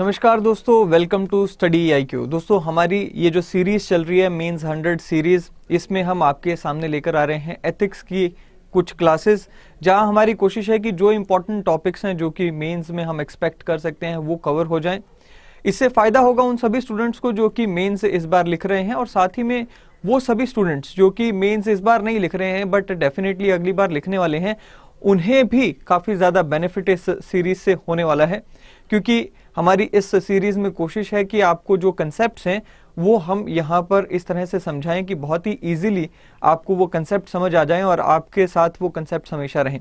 नमस्कार दोस्तों welcome to study I Q दोस्तों, हमारी ये जो सीरीज़ चल रही है मेंस हंड्रेड सीरीज़ इसमें हम आपके सामने लेकर आ रहे हैं एथिक्स की कुछ क्लासेस जहाँ हमारी कोशिश है कि जो इंपॉर्टेंट टॉपिक्स हैं जो कि मेंस में हम एक्सपेक्ट कर सकते हैं, वो कवर हो जाएँ। इससे फ़ायदा होगा उन सभी स्टूडेंट्स को जो कि मेंस इस बार लिख रहे हैं, और साथ ही में वो सभी स्टूडेंट्स जो कि मेंस इस बार नहीं लिख रहे हैं बट डेफिनेटली अगली बार लिखने वाले हैं, उन्हें भी काफ़ी ज़्यादा बेनिफिट इस सीरीज़ से होने वाला है। क्योंकि हमारी इस सीरीज़ में कोशिश है कि आपको जो कंसेप्ट हैं वो हम यहाँ पर इस तरह से समझाएँ कि बहुत ही इजीली आपको वो कंसेप्ट समझ आ जाएँ और आपके साथ वो कंसेप्ट हमेशा रहें।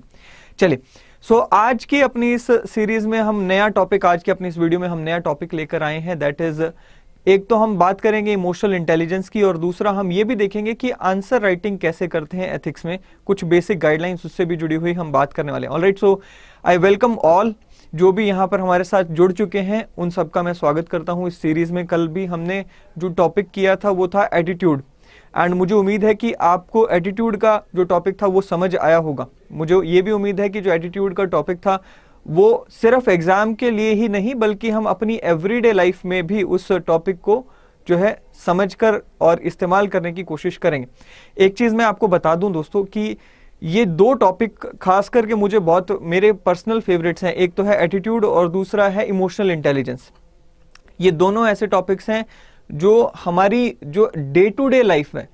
चलिए सो so, आज की अपनी इस सीरीज़ में हम नया टॉपिक आज की अपनी इस वीडियो में हम नया टॉपिक लेकर आए हैं दैट इज़ एक तो हम बात करेंगे इमोशनल इंटेलिजेंस की और दूसरा हम ये भी देखेंगे कि आंसर राइटिंग कैसे करते हैं एथिक्स में। कुछ बेसिक गाइडलाइंस उससे भी जुड़ी हुई हम बात करने वाले हैं। Alright so I welcome all जो भी यहाँ पर हमारे साथ जुड़ चुके हैं, उन सबका मैं स्वागत करता हूँ। इस सीरीज़ में कल भी हमने जो टॉपिक किया था, वो था एटीट्यूड एंड मुझे उम्मीद है कि आपको एटीट्यूड का जो टॉपिक था, वो समझ आया होगा। मुझे ये भी उम्मीद है कि जो एटीट्यूड का टॉपिक था, वो सिर्फ़ एग्ज़ाम के लिए ही नहीं, बल्कि हम अपनी एवरीडे लाइफ में भी उस टॉपिक को जो है, समझकर और इस्तेमाल करने की कोशिश करेंगे। एक चीज़ मैं आपको बता दूँ दोस्तों, कि ये दो टॉपिक खास करके मुझे बहुत, मेरे पर्सनल फेवरेट्स हैं। एक तो है एटीट्यूड और दूसरा है इमोशनल इंटेलिजेंस ये दोनों ऐसे टॉपिक्स हैं जो हमारी, जो डे टू डे लाइफ में,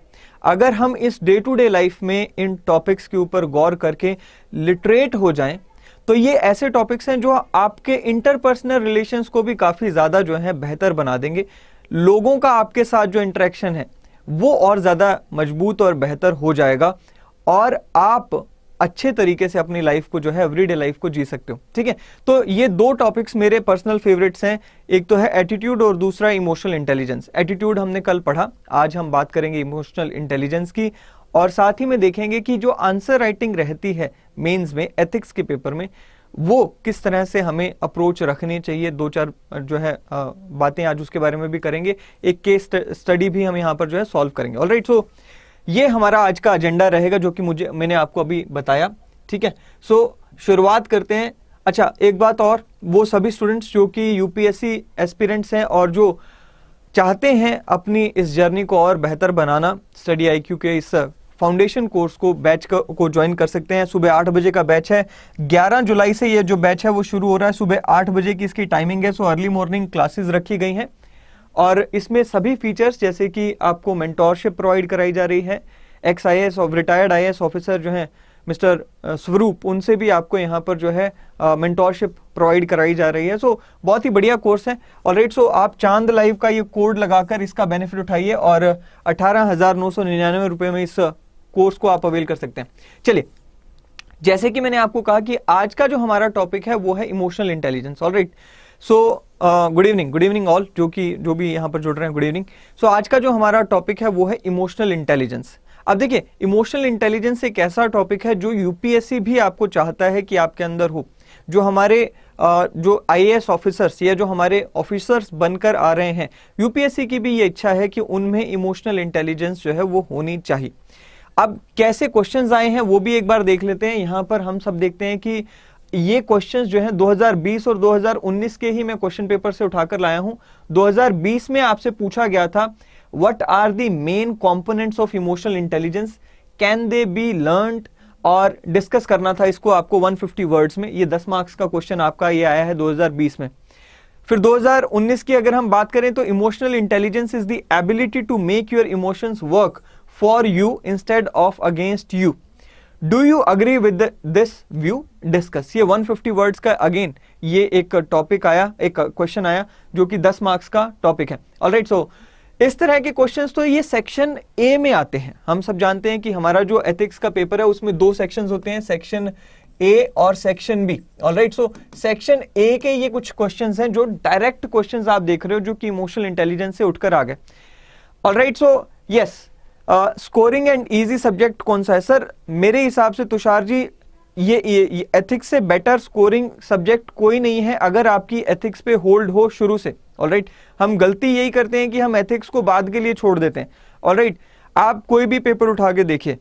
अगर हम इस डे टू डे लाइफ में इन टॉपिक्स के ऊपर गौर करके लिटरेट हो जाएँ तो ये ऐसे टॉपिक्स हैं जो आपके इंटरपर्सनल रिलेशंस को भी काफ़ी ज़्यादा जो है बेहतर बना देंगे। लोगों का आपके साथ जो इंट्रैक्शन है, वो और ज़्यादा मज़बूत और बेहतर हो जाएगा। और आप अच्छे तरीके से अपनी लाइफ को जो है एवरीडे लाइफ को जी सकते हो। ठीक है? तो ये दो टॉपिक्स मेरे पर्सनल फेवरेट्स हैं। एक तो है एटीट्यूड और दूसरा इमोशनल इंटेलिजेंस एटीट्यूड हमने कल पढ़ा। आज हम बात करेंगे इमोशनल इंटेलिजेंस की। और साथ ही में देखेंगे कि जो आंसर राइटिंग रहती है मेंस में एथिक्स के पेपर में, वो किस तरह से हमें अप्रोच रखनी चाहिए। दो चार जो है बातें आज उसके बारे में भी करेंगे। एक केस स्टडी भी हम यहाँ पर जो है सॉल्व करेंगे। ऑल राइट सो ये हमारा आज का एजेंडा रहेगा जो कि मुझे, मैंने आपको अभी बताया, ठीक है? सो शुरुआत करते हैं। अच्छा एक बात और, वो सभी स्टूडेंट्स जो कि यूपीएससी एस्पिरेंट्स हैं और जो चाहते हैं अपनी इस जर्नी को और बेहतर बनाना स्टडी आईक्यू के इस फाउंडेशन कोर्स को बैच को ज्वाइन कर सकते हैं। सुबह आठ बजे का बैच है। 11 जुलाई से ये जो बैच है, वो शुरू हो रहा है। सुबह आठ बजे की इसकी टाइमिंग है। सो अर्ली मॉर्निंग क्लासेस रखी गई हैं। और इसमें सभी फीचर्स जैसे कि आपको मेंटोरशिप प्रोवाइड कराई जा रही है ex I S retired I S officer जो है मिस्टर स्वरूप उनसे भी आपको यहाँ पर जो है मेंटोरशिप प्रोवाइड कराई जा रही है। सो so, बहुत ही बढ़िया कोर्स है। और रेट सो आप चाँद लाइव का ये कोड लगाकर इसका बेनिफिट उठाइए और अठारह हज़ार नौ सौ निन्यानवे रुपए में इस कोर्स को आप अवेल कर सकते हैं। चलिए जैसे कि मैंने आपको कहा कि आज का जो हमारा टॉपिक है वो है emotional intelligence all right so good evening good evening all जो कि जो भी यहाँ पर जुड़ रहे हैं गुड इवनिंग सो आज का जो हमारा टॉपिक है वो है इमोशनल इंटेलिजेंस अब देखिए इमोशनल इंटेलिजेंस एक ऐसा टॉपिक है जो यूपीएससी भी आपको चाहता है कि आपके अंदर हो. जो हमारे uh, जो आईएएस ऑफिसर्स या जो हमारे ऑफिसर्स बनकर आ रहे हैं यूपीएससी की भी ये इच्छा है कि उनमें इमोशनल इंटेलिजेंस जो है वो होनी चाहिए. अब कैसे क्वेश्चंस आए हैं वो भी एक बार देख लेते हैं. यहाँ पर हम सब देखते हैं कि ये क्वेश्चंस जो हैं 2020 और 2019 के ही मैं क्वेश्चन पेपर से उठाकर लाया हूँ। 2020 में आपसे पूछा गया था what are the main components of emotional intelligence can they be learn और डिस्कस करना था इसको आपको 150 वर्ड्स में। ये 10 मार्क्स का क्वेश्चन आपका ये आया है 2020 में। फिर 2019 की अगर हम बात करें तो emotional intelligence is the ability to make your emotions work for you instead of against you do you agree with this view discuss ये 150 वर्ड्स का अगेन ये एक टॉपिक आया, एक क्वेश्चन आया, जो कि 10 मार्क्स का टॉपिक है। ऑलराइट सो इस तरह के क्वेश्चंस तो ये सेक्शन ए में आते हैं। हम सब जानते हैं कि हमारा जो एथिक्स का पेपर है, उसमें दो सेक्शंस होते हैं सेक्शन ए और section B alright so section A के ये कुछ क्वेश्चंस हैं, जो डायरेक्ट क्वेश्चंस आप देख रहे हो, जो कि इमोशनल इंटेलिजेंस से उठकर आ गए। Alright so yes scoring and easy subject कौन सा है? सर मेरे हिसाब से तुषार जी ये, एथिक्स से बेटर स्कोरिंग सब्जेक्ट कोई नहीं है अगर आपकी एथिक्स पे होल्ड हो शुरू से। ऑलराइट हम गलती यही करते हैं कि हम एथिक्स को बाद के लिए छोड़ देते हैं। ऑलराइट आप कोई भी पेपर उठा के देखिए।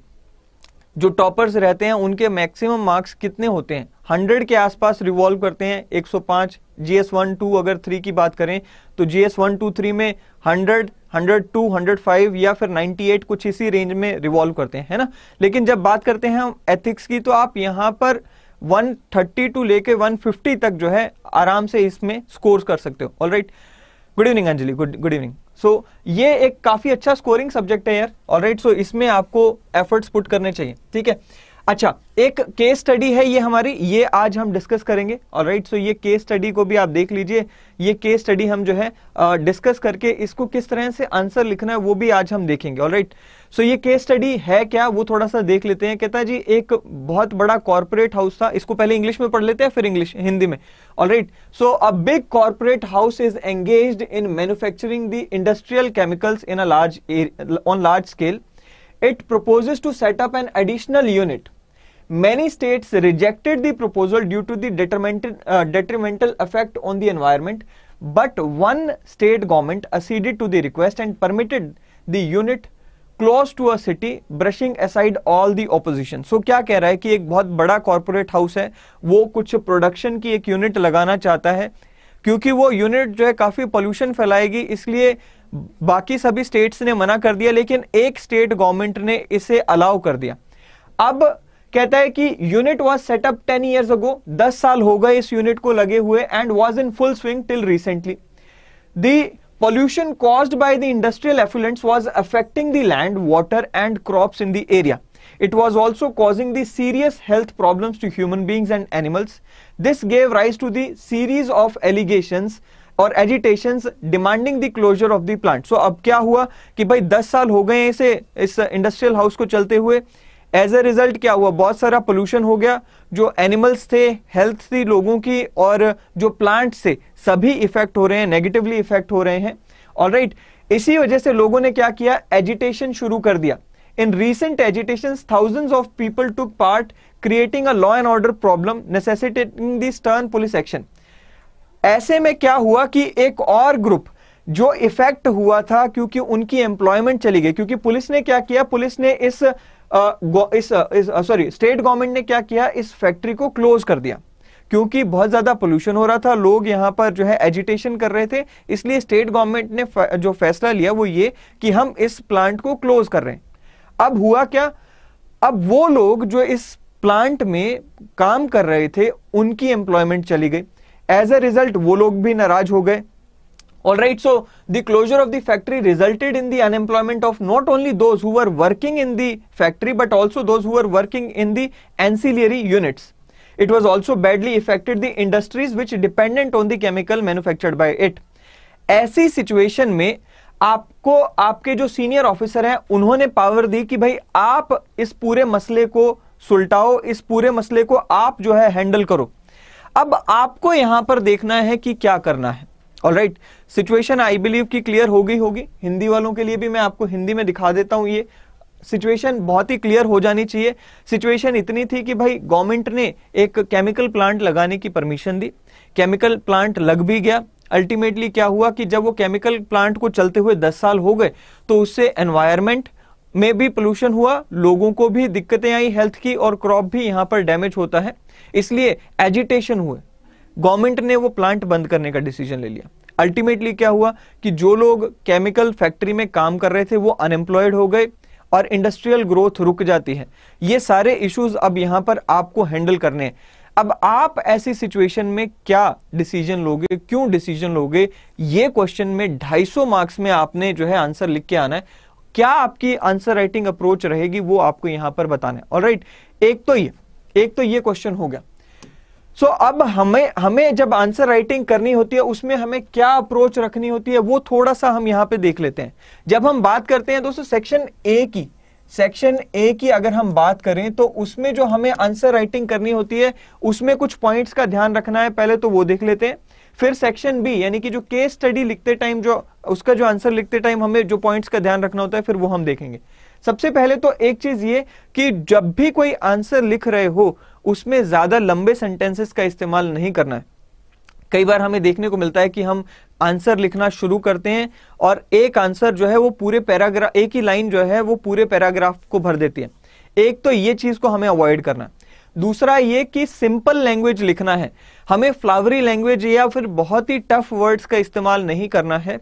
जो टॉपर्स रहते हैं उनके मैक्सिमम मार्क्स कितने होते हैं? 100 के आसपास रिवॉल्व करते हैं। 105 जीएस वन टू अगर थ्री की बात करें तो जीएस वन टू थ्री में 100 102 105 या फिर 98 कुछ इसी रेंज में रिवॉल्व करते हैं, है ना? लेकिन जब बात करते हैं हम एथिक्स की तो आप यहाँ पर 130 टू लेके 150 तक जो है आराम से इसमें स्कोर कर सकते हो। All right good evening Anjali good good evening so ये एक काफ़ी अच्छा स्कोरिंग सब्जेक्ट है यार। ऑल राइट सो इसमें आपको एफर्ट्स पुट करने चाहिए। ठीक है? अच्छा एक केस स्टडी है ये हमारी, ये आज हम डिस्कस करेंगे और राइट सो ये केस स्टडी को भी आप देख लीजिए। ये केस स्टडी हम जो है डिस्कस करके इसको किस तरह से आंसर लिखना है, वो भी आज हम देखेंगे और राइट सो ये केस स्टडी है क्या? वो थोड़ा सा देख लेते हैं। कहता जी, एक बहुत बड़ा कॉर्पोरेट हाउस था। इसको पहले इंग्लिश में पढ़ लेते हैं, फिर इंग्लिश हिंदी में all right so a big corporate house is engage in manufacturing the industrial chemicals in a large on large scale it proposes set up an additional unit. Many states rejected the proposal due to the detrimental, uh, detrimental effect on the environment, but one state government acceded to the request and permitted the unit close to a city brushing aside all the opposition. So क्या कह रहा है कि एक बहुत बड़ा corporate house है वो कुछ प्रोडक्शन की एक यूनिट लगाना चाहता है क्योंकि वो यूनिट जो है काफ़ी पोल्यूशन फैलाएगी इसलिए बाकी सभी स्टेट्स ने मना कर दिया लेकिन एक स्टेट गवर्नमेंट ने इसे अलाउ कर दिया अब कहता है कि unit was set up ten years ago दस साल हो गए इस यूनिट को लगे हुए and was in full swing till recently the pollution cause by the industrial effluent was affecting the land water and crop in the area it was also causing the serious health problem to human beings and animals this gave rise to the series of allegation और agitation demanding the closure of the plant so अब क्या हुआ कि भाई दस साल हो गए इसे, इस इंडस्ट्रियल हाउस को चलते हुए एज ए रिज़ल्ट क्या हुआ? बहुत सारा पोल्यूशन हो गया। जो एनिमल्स थे हेल्थ थी लोगों की, और जो प्लांट्स थे, सभी इफ़ेक्ट हो रहे हैं नेगेटिवली इफ़ेक्ट हो रहे हैं। और राइट इसी वजह से लोगों ने क्या किया? एजिटेशन शुरू कर दिया। In recent agitation thousand of people took part creating a law and order problem necessitating the stern police action ऐसे में क्या हुआ कि एक और ग्रुप जो इफ़ेक्ट हुआ था, क्योंकि उनकी एम्प्लॉयमेंट चली गई, क्योंकि पुलिस ने क्या किया? पुलिस ने इस इस, सॉरी स्टेट गवर्नमेंट ने क्या किया? इस फैक्ट्री को क्लोज कर दिया। क्योंकि बहुत ज़्यादा पोल्यूशन हो रहा था लोग यहाँ पर जो है एजिटेशन कर रहे थे। इसलिए स्टेट गवर्नमेंट ने जो फैसला लिया वो ये कि हम इस प्लांट को क्लोज कर रहे हैं। अब हुआ क्या? अब वो लोग जो इस प्लांट में काम कर रहे थे उनकी एम्प्लॉयमेंट चली गई। एज ए रिज़ल्ट वो लोग भी नाराज़ हो गए। All right, so the closure of the factory resulted in the unemployment of not only those who were working in the factory but also those who were working in the ancillary units. It was also badly affected the industries which dependent on the chemical manufactured by it. ऐसी situation में आपको आपके जो senior officer हैं उन्होंने power दी कि भाई आप इस पूरे मसले को सुलटाओ इस पूरे मसले को आप जो है हैंडल करो अब आपको यहाँ पर देखना है कि क्या करना है all right situation I believe की क्लियर हो गई होगी। हिंदी वालों के लिए भी मैं आपको हिंदी में दिखा देता हूँ ये। सिचुएशन बहुत ही क्लियर हो जानी चाहिए। सिचुएशन इतनी थी कि भाई गवर्नमेंट ने एक केमिकल प्लांट लगाने की परमिशन दी। केमिकल प्लांट लग भी गया। अल्टीमेटली क्या हुआ कि जब वो केमिकल प्लांट को चलते हुए 10 साल हो गए तो उससे एनवायरमेंट में भी पोल्यूशन हुआ, लोगों को भी दिक्कतें आई हेल्थ की और क्रॉप भी यहाँ पर डैमेज होता है। इसलिए एजिटेशन हुए। गवर्नमेंट ने वो प्लांट बंद करने का डिसीज़न ले लिया। अल्टीमेटली क्या हुआ कि जो लोग केमिकल फैक्ट्री में काम कर रहे थे, वो अनएम्प्लॉयड हो गए और इंडस्ट्रियल ग्रोथ रुक जाती है। ये सारे इश्यूज़ अब यहाँ पर आपको हैंडल करने हैं। अब आप ऐसी सिचुएशन में क्या डिसीज़न लोगे, क्यों डिसीज़न लोगे? ये क्वेश्चन में 250 मार्क्स में आपने जो है आंसर लिख के आना है। क्या आपकी आंसर राइटिंग अप्रोच रहेगी, वो आपको यहाँ पर बताना है। ऑलराइट एक तो ये, एक तो ये क्वेश्चन हो गया। सो so, अब हमें हमें जब आंसर राइटिंग करनी होती है उसमें हमें क्या अप्रोच रखनी होती है वो थोड़ा सा हम यहाँ पे देख लेते हैं। जब हम बात करते हैं दोस्तों सेक्शन ए की सेक्शन ए की अगर हम बात करें तो उसमें जो हमें आंसर राइटिंग करनी होती है उसमें कुछ पॉइंट्स का ध्यान रखना है पहले तो वो देख लेते हैं। फिर सेक्शन बी यानी कि जो केस स्टडी लिखते टाइम जो उसका जो आंसर लिखते टाइम हमें जो पॉइंट्स का ध्यान रखना होता है फिर वो हम देखेंगे। सबसे पहले तो एक चीज़ ये कि जब भी कोई आंसर लिख रहे हो उसमें ज़्यादा लंबे सेंटेंसेस का इस्तेमाल नहीं करना है। कई बार हमें देखने को मिलता है कि हम आंसर लिखना शुरू करते हैं और एक आंसर जो है वो पूरे पैराग्राफ एक ही लाइन जो है वो पूरे पैराग्राफ को भर देती है। एक तो ये चीज़ को हमें अवॉइड करना है। दूसरा ये कि सिंपल लैंग्वेज लिखना है। हमें फ्लावरी लैंग्वेज या फिर बहुत ही टफ वर्ड्स का इस्तेमाल नहीं करना है।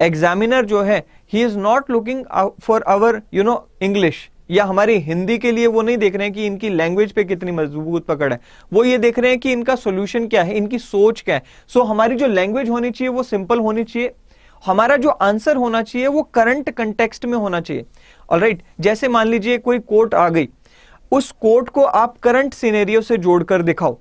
एग्जामिनर जो है he is not looking for our you know English या हमारी हिंदी के लिए वो नहीं देख रहे हैं कि इनकी लैंग्वेज पे कितनी मज़बूत पकड़ है। वो ये देख रहे हैं कि इनका सोल्यूशन क्या है इनकी सोच क्या है। सो so, हमारी जो लैंग्वेज होनी चाहिए वो सिंपल होनी चाहिए। हमारा जो आंसर होना चाहिए वो करंट कंटेक्स्ट में होना चाहिए। ऑल right, जैसे मान लीजिए कोई कोर्ट आ गई। उस कोर्ट को आप करंट सिनेरियो से जोड़कर दिखाओ।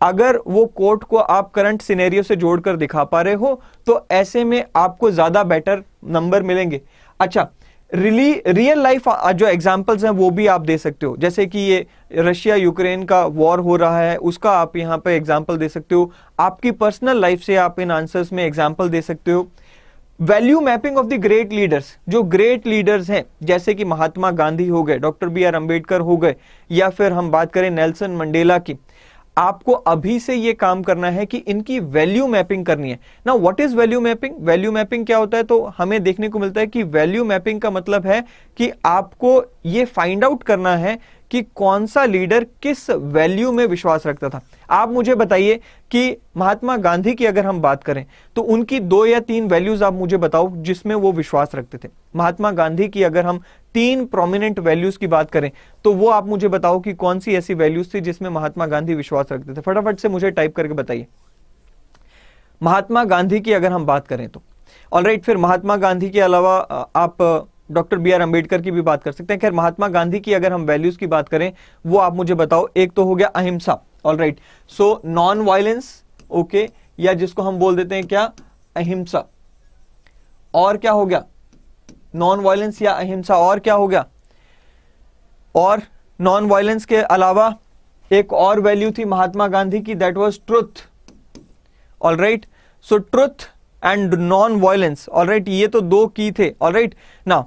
अगर वो कोर्ट को आप करंट सिनेरियो से जोड़कर दिखा पा रहे हो तो ऐसे में आपको ज़्यादा बेटर नंबर मिलेंगे। अच्छा रिली रियल लाइफ जो एग्जांपल्स हैं, वो भी आप दे सकते हो। जैसे कि ये रशिया यूक्रेन का वॉर हो रहा है, उसका आप यहाँ पे एग्जांपल दे सकते हो। आपकी पर्सनल लाइफ से आप इन आंसर्स में एग्जांपल दे सकते हो। Value mapping of the great leaders जो ग्रेट लीडर्स हैं, जैसे कि महात्मा गांधी हो गए, डॉक्टर बी आर अंबेडकर हो गए, या फिर हम बात करें नेल्सन मंडेला की। आपको अभी से ये काम करना है कि इनकी वैल्यू मैपिंग करनी है। ना what is value mapping value mapping क्या होता है? तो हमें देखने को मिलता है कि वैल्यू मैपिंग का मतलब है कि आपको ये फाइंड आउट करना है कि कौन सा लीडर किस वैल्यू में विश्वास रखता था। आप मुझे बताइए कि महात्मा गांधी की अगर हम बात करें तो उनकी दो या तीन वैल्यूज़ आप मुझे बताओ जिसमें वो विश्वास रखते थे। महात्मा गांधी की अगर हम तीन प्रोमिनेंट वैल्यूज़ की बात करें तो वो आप मुझे बताओ कि कौन सी ऐसी वैल्यूज़ थी जिसमें महात्मा गांधी विश्वास रखते थे। फटाफट से मुझे टाइप करके बताइए। महात्मा गांधी की अगर हम बात करें तो। ऑलराइट फिर महात्मा गांधी के अलावा आप डॉक्टर बी आर अंबेडकर की भी बात कर सकते हैं। खैर, महात्मा गांधी की अगर हम वैल्यूज़ की बात करें, वो आप मुझे बताओ, एक तो हो गया अहिंसा। All right so non violence okay या जिसको हम बोल देते हैं क्या? अहिंसा। और क्या हो गया? नॉन वायलेंस या अहिंसा, और क्या हो गया? और नॉन वायलेंस के अलावा एक और वैल्यू थी महात्मा गांधी की that was truth all right so truth and non violence all right ये तो दो की थे। ऑल राइट ना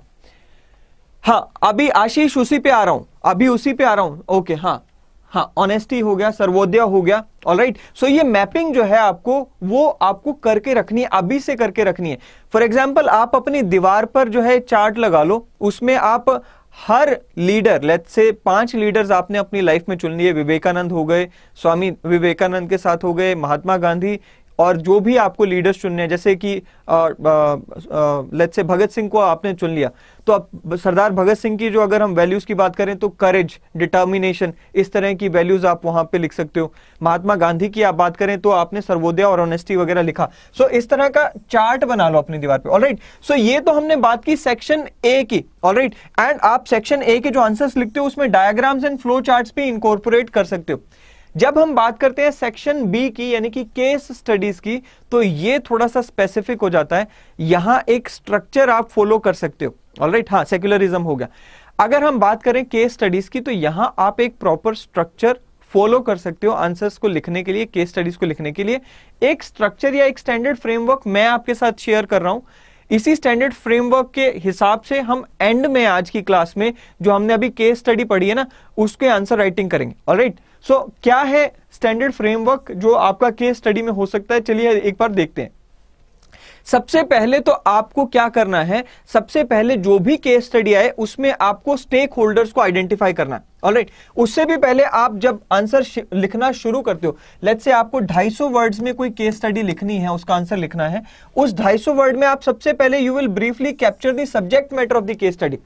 हाँ अभी आशीष उसी पे आ रहा हूँ। अभी उसी पे आ रहा हूँ। ओके हाँ। हाँ ऑनेस्टी हो गया, सर्वोदय हो गया। ऑल राइट सो ये मैपिंग जो है आपको, वो आपको करके रखनी है, अभी से करके रखनी है। फॉर एग्ज़ाम्पल आप अपनी दीवार पर जो है चार्ट लगा लो। उसमें आप हर लीडर लेट से पाँच लीडर्स आपने अपनी लाइफ में चुन लिए। विवेकानंद हो गए, स्वामी विवेकानंद के साथ हो गए, महात्मा गांधी और जो भी आपको लीडर्स चुनने हैं, जैसे कि लेट्स से भगत सिंह को आपने चुन लिया तो अब सरदार भगत सिंह की जो अगर हम वैल्यूज़ की बात करें तो करेज डिटर्मिनेशन इस तरह की वैल्यूज़ आप वहाँ पे लिख सकते हो। महात्मा गांधी की आप बात करें तो आपने सर्वोदय और ऑनेस्टी वगैरह लिखा। सो इस तरह का चार्ट बना लो अपनी दीवार पे ऑलराइट सो ये तो हमने बात की सेक्शन ए की ऑलराइट एंड आप सेक्शन ए के जो आंसर्स लिखते हो, उसमें डायग्राम्स एंड फ्लो चार्ट भी इंकॉर्पोरेट कर सकते हो। जब हम बात करते हैं सेक्शन बी की, यानी कि केस स्टडीज़ की तो ये थोड़ा सा स्पेसिफिक हो जाता है। यहाँ एक स्ट्रक्चर आप फॉलो कर सकते हो। Alright right? हाँ सेक्युलरिज्म हो गया। अगर हम बात करें केस स्टडीज़ की तो यहाँ आप एक प्रॉपर स्ट्रक्चर फॉलो कर सकते हो आंसर्स को लिखने के लिए केस स्टडीज़ को लिखने के लिए। एक स्ट्रक्चर या एक स्टैंडर्ड फ्रेमवर्क मैं आपके साथ शेयर कर रहा हूँ। इसी स्टैंडर्ड फ्रेमवर्क के हिसाब से हम एंड में आज की क्लास में जो हमने अभी केस स्टडी पढ़ी है ना उसके आंसर राइटिंग करेंगे ऑलराइट सो so, क्या है स्टैंडर्ड फ्रेमवर्क जो आपका केस स्टडी में हो सकता है? चलिए एक बार देखते हैं। सबसे पहले तो आपको क्या करना है? सबसे पहले जो भी केस स्टडी आए, उसमें आपको स्टेक होल्डर्स को आइडेंटिफाई करना है। ऑलराइट उससे भी पहले आप जब आंसर लिखना शुरू करते हो लेट्स से आपको 250 वर्ड्स में कोई केस स्टडी लिखनी है, उसका आंसर लिखना है, उस 250 वर्ड में आप सबसे पहले you will briefly capture the subject matter of the case study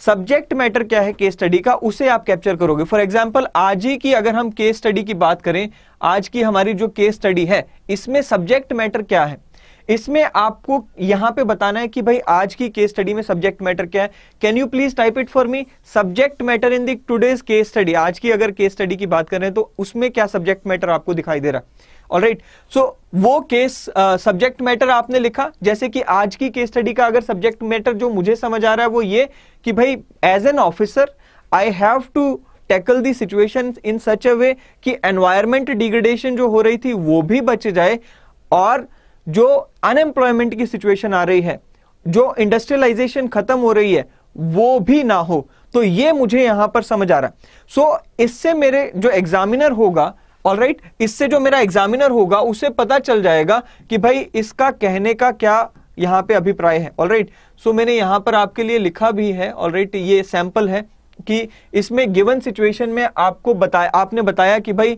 subject matter क्या है केस स्टडी का? उसे आप कैप्चर करोगे। फॉर एग्ज़ाम्पल आज ही की अगर हम केस स्टडी की बात करें, आज की हमारी जो केस स्टडी है, इसमें सब्जेक्ट मैटर क्या है? इसमें आपको यहाँ पे बताना है कि भाई आज की केस स्टडी में सब्जेक्ट मैटर क्या है? Can you please type it for me subject matter in the today's case study आज की अगर केस स्टडी की बात करें तो उसमें क्या सब्जेक्ट मैटर आपको दिखाई दे रहा है? ऑल राइट सो वो केस सब्जेक्ट मैटर आपने लिखा। जैसे कि आज की केस स्टडी का अगर सब्जेक्ट मैटर जो मुझे समझ आ रहा है, वो ये कि भाई as an officer I have to tackle the situation in such a way कि एनवायरमेंट डिग्रेडेशन जो हो रही थी, वो भी बच जाए और जो अनएम्प्लॉयमेंट की सिचुएशन आ रही है जो इंडस्ट्रियलाइजेशन खत्म हो रही है वो भी ना हो। तो ये मुझे यहाँ पर समझ आ रहा सो so, इससे मेरे जो एग्जामिनर होगा ऑल राइट इससे जो मेरा एग्जामिनर होगा उसे पता चल जाएगा कि भाई इसका कहने का क्या यहाँ पे अभिप्राय है ऑल राइट सो मैंने यहाँ पर आपके लिए लिखा भी है ऑल राइट ये सैंपल है कि इसमें गिवन सिचुएशन में आपको बताया आपने बताया कि भाई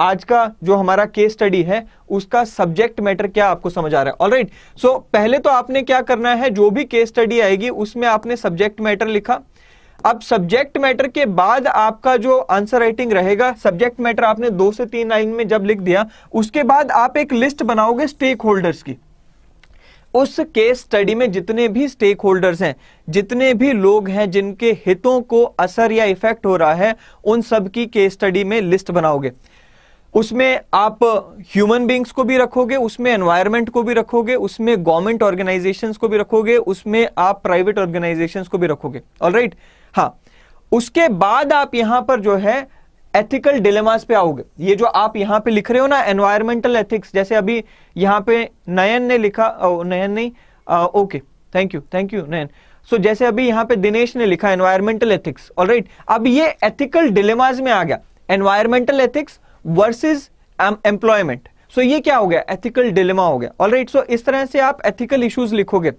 आज का जो हमारा केस स्टडी है उसका सब्जेक्ट मैटर क्या आपको समझ आ रहा है? ऑलराइट सो so, पहले तो आपने क्या करना है जो भी केस स्टडी आएगी उसमें आपने सब्जेक्ट मैटर लिखा। अब सब्जेक्ट मैटर के बाद आपका जो आंसर राइटिंग रहेगा सब्जेक्ट मैटर आपने दो से तीन लाइन में जब लिख दिया उसके बाद आप एक लिस्ट बनाओगे स्टेक होल्डर्स की। उस केस स्टडी में जितने भी स्टेक होल्डर्स हैं जितने भी लोग हैं जिनके हितों को असर या इफ़ेक्ट हो रहा है उन सब की केस स्टडी में लिस्ट बनाओगे। उसमें आप ह्यूमन बींग्स को भी रखोगे उसमें एनवायरमेंट को भी रखोगे उसमें गवर्नमेंट ऑर्गेनाइजेशंस को भी रखोगे उसमें आप प्राइवेट ऑर्गेनाइजेशंस को भी रखोगे। ऑल राइट हाँ। उसके बाद आप यहाँ पर जो है एथिकल डिलेमास पे आओगे। ये जो आप यहाँ पे लिख रहे हो ना एनवायरमेंटल एथिक्स जैसे अभी यहाँ पे नयन ने लिखा ओ, नयन नहीं okay thank you thank you Nayan. So so, जैसे अभी यहाँ पे दिनेश ने लिखा एनवायरमेंटल एथिक्स ऑलराइट अब ये एथिकल डिलेमास में आ गया। Environmental ethics versus employment so ये क्या हो गया? एथिकल डिलेमा हो गया। ऑलराइट सो इस तरह से आप एथिकल इश्यूज़ लिखोगे।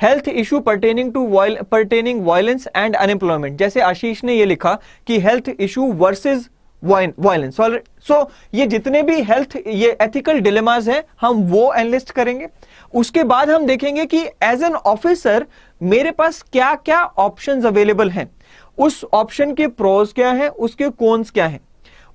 Health issue pertaining to pertaining violence and unemployment जैसे आशीष ने ये लिखा कि health issue versus violence so ये जितने भी हेल्थ ये एथिकल डिलेमाज है, हम वो एनलिस्ट करेंगे। उसके बाद हम देखेंगे कि एज एन ऑफिसर मेरे पास क्या क्या ऑप्शंस अवेलेबल हैं। उस ऑप्शन के प्रोज क्या है, उसके कॉन्स क्या है।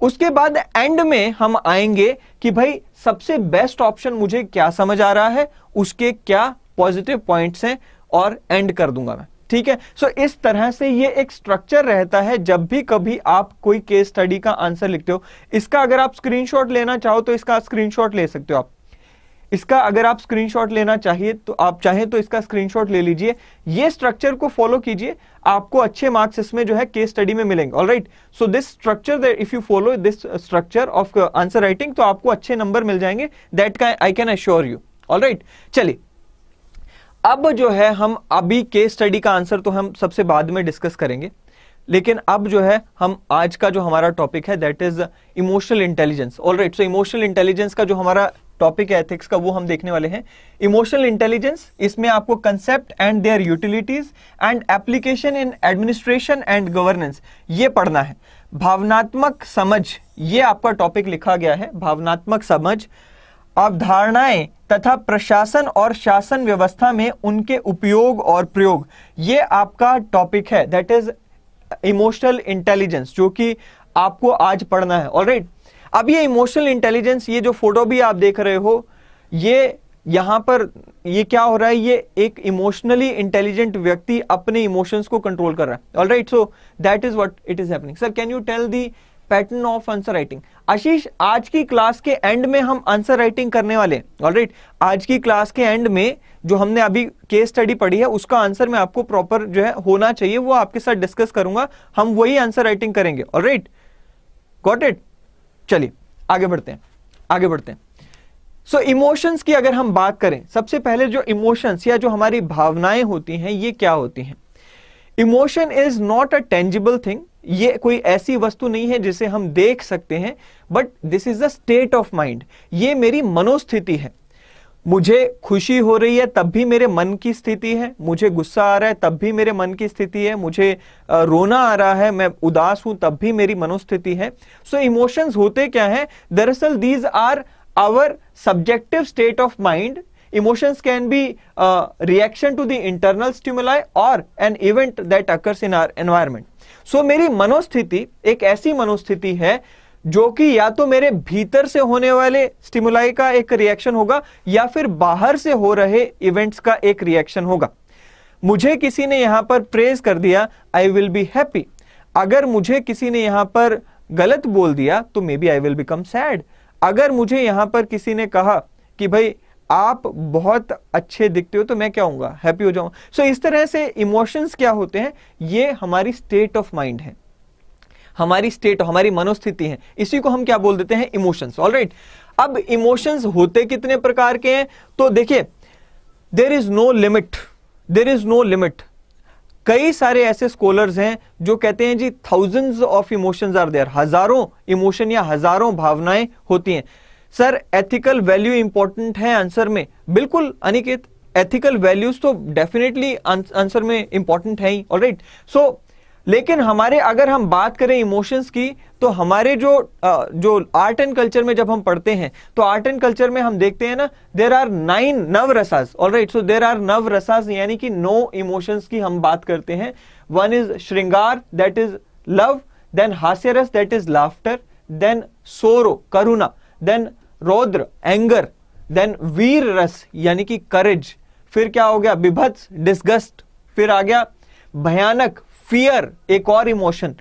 उसके बाद एंड में हम आएँगे कि भाई सबसे बेस्ट ऑप्शन मुझे क्या समझ आ रहा है उसके क्या पॉजिटिव पॉइंट्स हैं और एंड कर दूँगा मैं ठीक है? सो so, इस तरह से ये एक स्ट्रक्चर रहता है जब भी कभी आप कोई केस स्टडी का आंसर लिखते हो इसका अगर आप स्क्रीनशॉट लेना चाहो तो इसका स्क्रीनशॉट ले सकते हो आप। इसका अगर आप स्क्रीनशॉट लेना चाहिए तो आप चाहें तो इसका स्क्रीनशॉट ले लीजिए। ये स्ट्रक्चर को फॉलो कीजिए, आपको अच्छे मार्क्स इसमें जो है केस स्टडी में मिलेंगे। All right so this structure if you follow this structure of answer writing तो आपको अच्छे नंबर मिल जाएँगे। दैट का I can assure you all right चलिए। अब जो है, हम अभी केस स्टडी का आंसर तो हम सबसे बाद में डिस्कस करेंगे। लेकिन अब जो है, हम आज का जो हमारा टॉपिक है that is emotional intelligence all right so emotional intelligence का जो हमारा टॉपिक है एथिक्स का वो हम देखने वाले हैं। इमोशनल इंटेलिजेंस इसमें आपको concept and their utilities and application in administration and governance ये पढ़ना है। भावनात्मक समझ, ये आपका टॉपिक लिखा गया है। भावनात्मक समझ, अवधारणाएँ तथा प्रशासन और शासन व्यवस्था में उनके उपयोग और प्रयोग, ये आपका टॉपिक है। दैट इज़ इमोशनल इंटेलिजेंस जो कि आपको आज पढ़ना है। ऑलराइट अब ये इमोशनल इंटेलिजेंस ये जो फ़ोटो भी आप देख रहे हो, ये यहाँ पर, ये क्या हो रहा है? ये एक इमोशनली इंटेलिजेंट व्यक्ति अपने इमोशंस को कंट्रोल कर रहा है। Alright so that is what it is happening sir can you tell the pattern of answer writing Ashish आज की क्लास के एंड में हम आंसर राइटिंग करने वाले ऑलराइट आज की क्लास के एंड में जो हमने अभी केस स्टडी पढ़ी है, उसका आंसर मैं आपको प्रॉपर जो है होना चाहिए, वो आपके साथ डिस्कस करूँगा। हम वही आंसर राइटिंग करेंगे। ऑलराइट गॉट इट चलिए आगे बढ़ते हैं आगे बढ़ते हैं। सो so, इमोशंस की अगर हम बात करें सबसे पहले जो इमोशंस या जो हमारी भावनाएँ होती हैं ये क्या होती हैं? Emotion is not a tangible thing ये कोई ऐसी वस्तु नहीं है जिसे हम देख सकते हैं but this is the state of mind ये मेरी मनोस्थिति है। मुझे खुशी हो रही है तब भी मेरे मन की स्थिति है। मुझे गुस्सा आ रहा है तब भी मेरे मन की स्थिति है। मुझे रोना आ रहा है मैं उदास हूँ तब भी मेरी मनोस्थिति है। सो so, इमोशंस होते क्या है? दरअसल these are our subjective state of mind can be uh, reaction to the internal stimuli or an event that occurs in our environment. So मेरी मनोस्थिति एक ऐसी मनोस्थिति है जो कि या तो मेरे भीतर से होने वाले स्टिमुलाई का एक रिएक्शन होगा या फिर बाहर से हो रहे इवेंट्स का एक रिएक्शन होगा। मुझे किसी ने यहाँ पर प्रेज कर दिया आई विल बी हैप्पी अगर मुझे किसी ने यहाँ पर गलत बोल दिया तो maybe I will become sad अगर मुझे यहाँ पर किसी ने कहा कि भाई आप बहुत अच्छे दिखते हो तो मैं क्या हूँगा हैप्पी हो जाऊँगा सो so, इस तरह से इमोशंस क्या होते हैं? ये हमारी स्टेट ऑफ़ माइंड है। हमारी स्टेट हमारी मनोस्थिति है। इसी को हम क्या बोल देते हैं? इमोशंस ऑल राइट अब इमोशंस होते कितने प्रकार के हैं? तो देखिए there is no limit there is no limit कई सारे ऐसे स्कॉलर्स हैं जो कहते हैं, जी thousands of emotions are there हज़ारों इमोशन या हज़ारों भावनाएँ होती हैं। सर एथिकल वैल्यू इंपॉर्टेंट है आंसर में। बिल्कुल, अनिकेत एथिकल वैल्यूज़ तो डेफिनेटली आंसर में इंपॉर्टेंट है ही ऑलराइट सो लेकिन हमारे, अगर हम बात करें इमोशंस की तो हमारे जो जो आर्ट एंड कल्चर में जब हम पढ़ते हैं तो आर्ट एंड कल्चर में हम देखते हैं ना देर आर नाइन नव rasas all right so there are नव रसास यानी कि नो इमोशंस की हम बात करते हैं। वन इज़ श्रृंगार that is love then हास्यरस that is laughter then sorrow Karuna then रौद्र एंगर देन वीर रस यानी कि करेज फिर क्या हो गया? बिभत्स डिस्गस्ट फिर आ गया भयानक फियर एक और इमोशन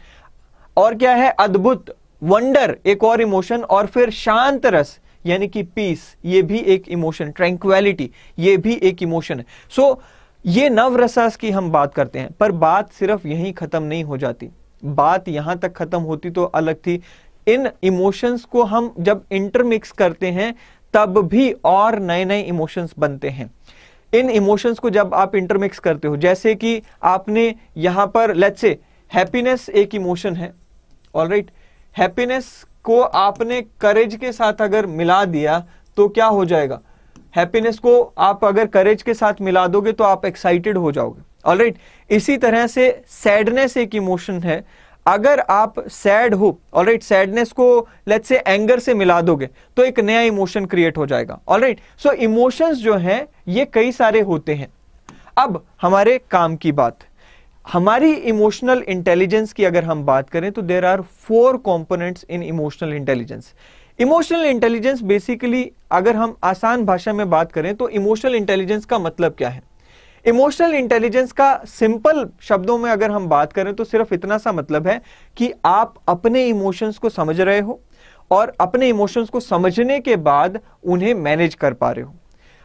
और क्या है? अद्भुत वंडर एक और इमोशन और फिर शांत रस यानी कि पीस ये भी एक इमोशन ट्रैंक्वेलिटी ये भी एक इमोशन है. सो so, ये नव रसास की हम बात करते हैं पर बात सिर्फ़ यहीं खत्म नहीं हो जाती. बात यहाँ तक खत्म होती तो अलग थी. इन इमोशंस को हम जब इंटरमिक्स करते हैं तब भी और नए नए इमोशंस बनते हैं. इन इमोशंस को जब आप इंटरमिक्स करते हो, जैसे कि आपने यहाँ पर लेट्स से हैप्पीनेस एक इमोशन है ऑल राइट हैप्पीनेस को आपने करेज के साथ अगर मिला दिया तो क्या हो जाएगा? हैप्पीनेस को आप अगर करेज के साथ मिला दोगे तो आप एक्साइटेड हो जाओगे ऑल राइट इसी तरह से सैडनेस एक इमोशन है अगर आप सैड हो ऑल राइट सैडनेस को लेट्स से एंगर से मिला दोगे तो एक नया इमोशन क्रिएट हो जाएगा ऑल राइट सो इमोशंस जो हैं, ये कई सारे होते हैं। अब, हमारे काम की बात। हमारी इमोशनल इंटेलिजेंस की अगर हम बात करें तो there are four components in emotional intelligence emotional intelligence basically अगर हम आसान भाषा में बात करें तो इमोशनल इंटेलिजेंस का मतलब क्या है? इमोशनल इंटेलिजेंस का सिंपल शब्दों में अगर हम बात करें तो सिर्फ़ इतना सा मतलब है कि आप अपने इमोशंस को समझ रहे हो और अपने इमोशंस को समझने के बाद उन्हें मैनेज कर पा रहे हो।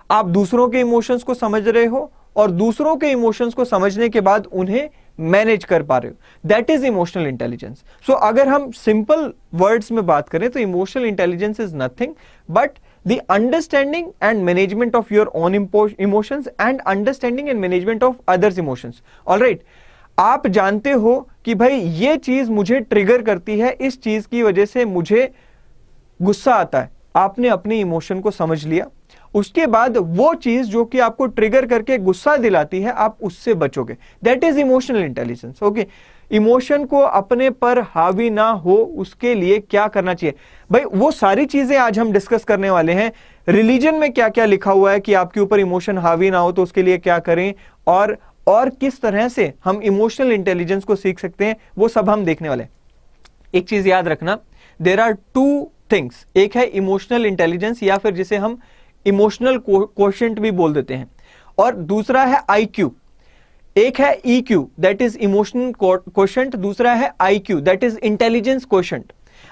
आप दूसरों के इमोशंस को समझ रहे हो और दूसरों के इमोशंस को समझने के बाद उन्हें मैनेज कर पा रहे हो। That is emotional intelligence so अगर हम सिंपल वर्ड्स में बात करें तो emotional intelligence is nothing but the understanding and management of your own emotions and understanding and management of others emotions. All right. आप जानते हो कि भाई ये चीज़ मुझे ट्रिगर करती है, इस चीज़ की वजह से मुझे गुस्सा आता है। आपने अपने इमोशन को समझ लिया। उसके बाद वो चीज़ जो कि आपको ट्रिगर करके गुस्सा दिलाती है, आप उससे बचोगे। That is emotional intelligence okay emotion को अपने पर हावी ना हो, उसके लिए क्या करना चाहिए? भाई, वो सारी चीज़ें आज हम डिस्कस करने वाले हैं। रिलीजन में क्या क्या लिखा हुआ है कि आपके ऊपर इमोशन हावी ना हो तो उसके लिए क्या करें? और और किस तरह से हम इमोशनल इंटेलिजेंस को सीख सकते हैं, वो सब हम देखने वाले एक चीज़ याद रखना देर आर टू थिंग्स एक है इमोशनल इंटेलिजेंस या फिर जिसे हम इमोशनल क्वेश्चन भी बोल देते हैं। और दूसरा है आई क्यू एक है E Q that is emotional question दूसरा है I Q that is intelligence question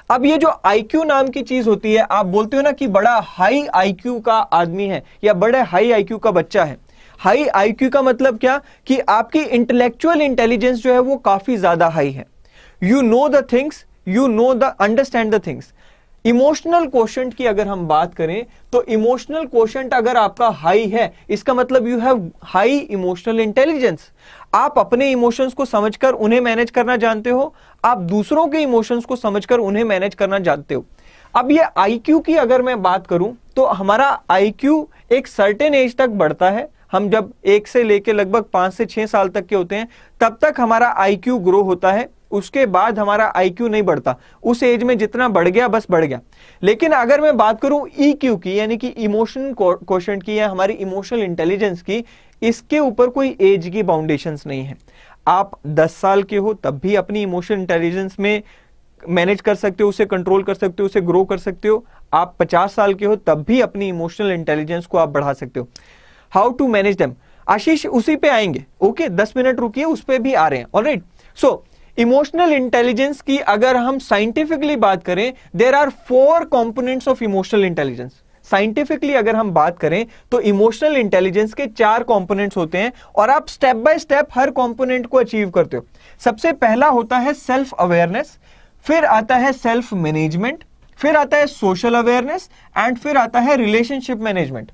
अब ये जो आईक्यू नाम की चीज़ होती है, आप बोलते हो ना कि बड़ा हाई आईक्यू का आदमी है, या बड़े हाई आईक्यू का बच्चा है। हाई आईक्यू का मतलब क्या? कि आपकी इंटेलेक्चुअल इंटेलिजेंस जो है वो काफ़ी ज़्यादा हाई है। You know the things you know the understand the things emotional question की अगर हम बात करें तो इमोशनल क्वेश्चन अगर आपका हाई है, इसका मतलब you have high emotional intelligence आप अपने इमोशंस को समझकर उन्हें मैनेज करना जानते हो, आप दूसरों के इमोशंस को समझकर उन्हें मैनेज करना जानते हो. अब ये आईक्यू की अगर मैं बात करूँ तो हमारा आईक्यू एक सर्टेन एज तक बढ़ता है. हम जब एक से लेके लगभग पाँच से छह साल तक के होते हैं, तब तक हमारा आईक्यू ग्रो होता है. उसके बाद हमारा आईक्यू नहीं बढ़ता। उस एज में जितना बढ़ गया बस बढ़ गया। लेकिन अगर मैं बात करूँ ईक्यू की यानी कि इमोशन क्वेश्चन की या हमारी इमोशनल इंटेलिजेंस की इसके ऊपर कोई एज की बाउंडेशन नहीं है। आप 10 साल के हो तब भी अपनी इमोशनल इंटेलिजेंस में मैनेज कर सकते हो उसे कंट्रोल कर सकते हो उसे ग्रो कर सकते हो। आप 50 साल के हो तब भी अपनी इमोशनल इंटेलिजेंस को आप बढ़ा सकते हो। How to manage them Ashish उसी पे आएँगे। ओके okay, 10 मिनट रुकिए उस पर भी आ रहे हैं। All right so right. so, emotional intelligence की अगर हम साइंटिफिकली बात करें there are four components of emotional intelligence scientifically अगर हम बात करें तो इमोशनल इंटेलिजेंस के चार कंपोनेंट्स होते हैं और आप स्टेप बाय स्टेप हर कंपोनेंट को अचीव करते हो। सबसे पहला होता है सेल्फ अवेयरनेस फिर आता है सेल्फ मैनेजमेंट फिर आता है सोशल अवेयरनेस एंड फिर आता है relationship management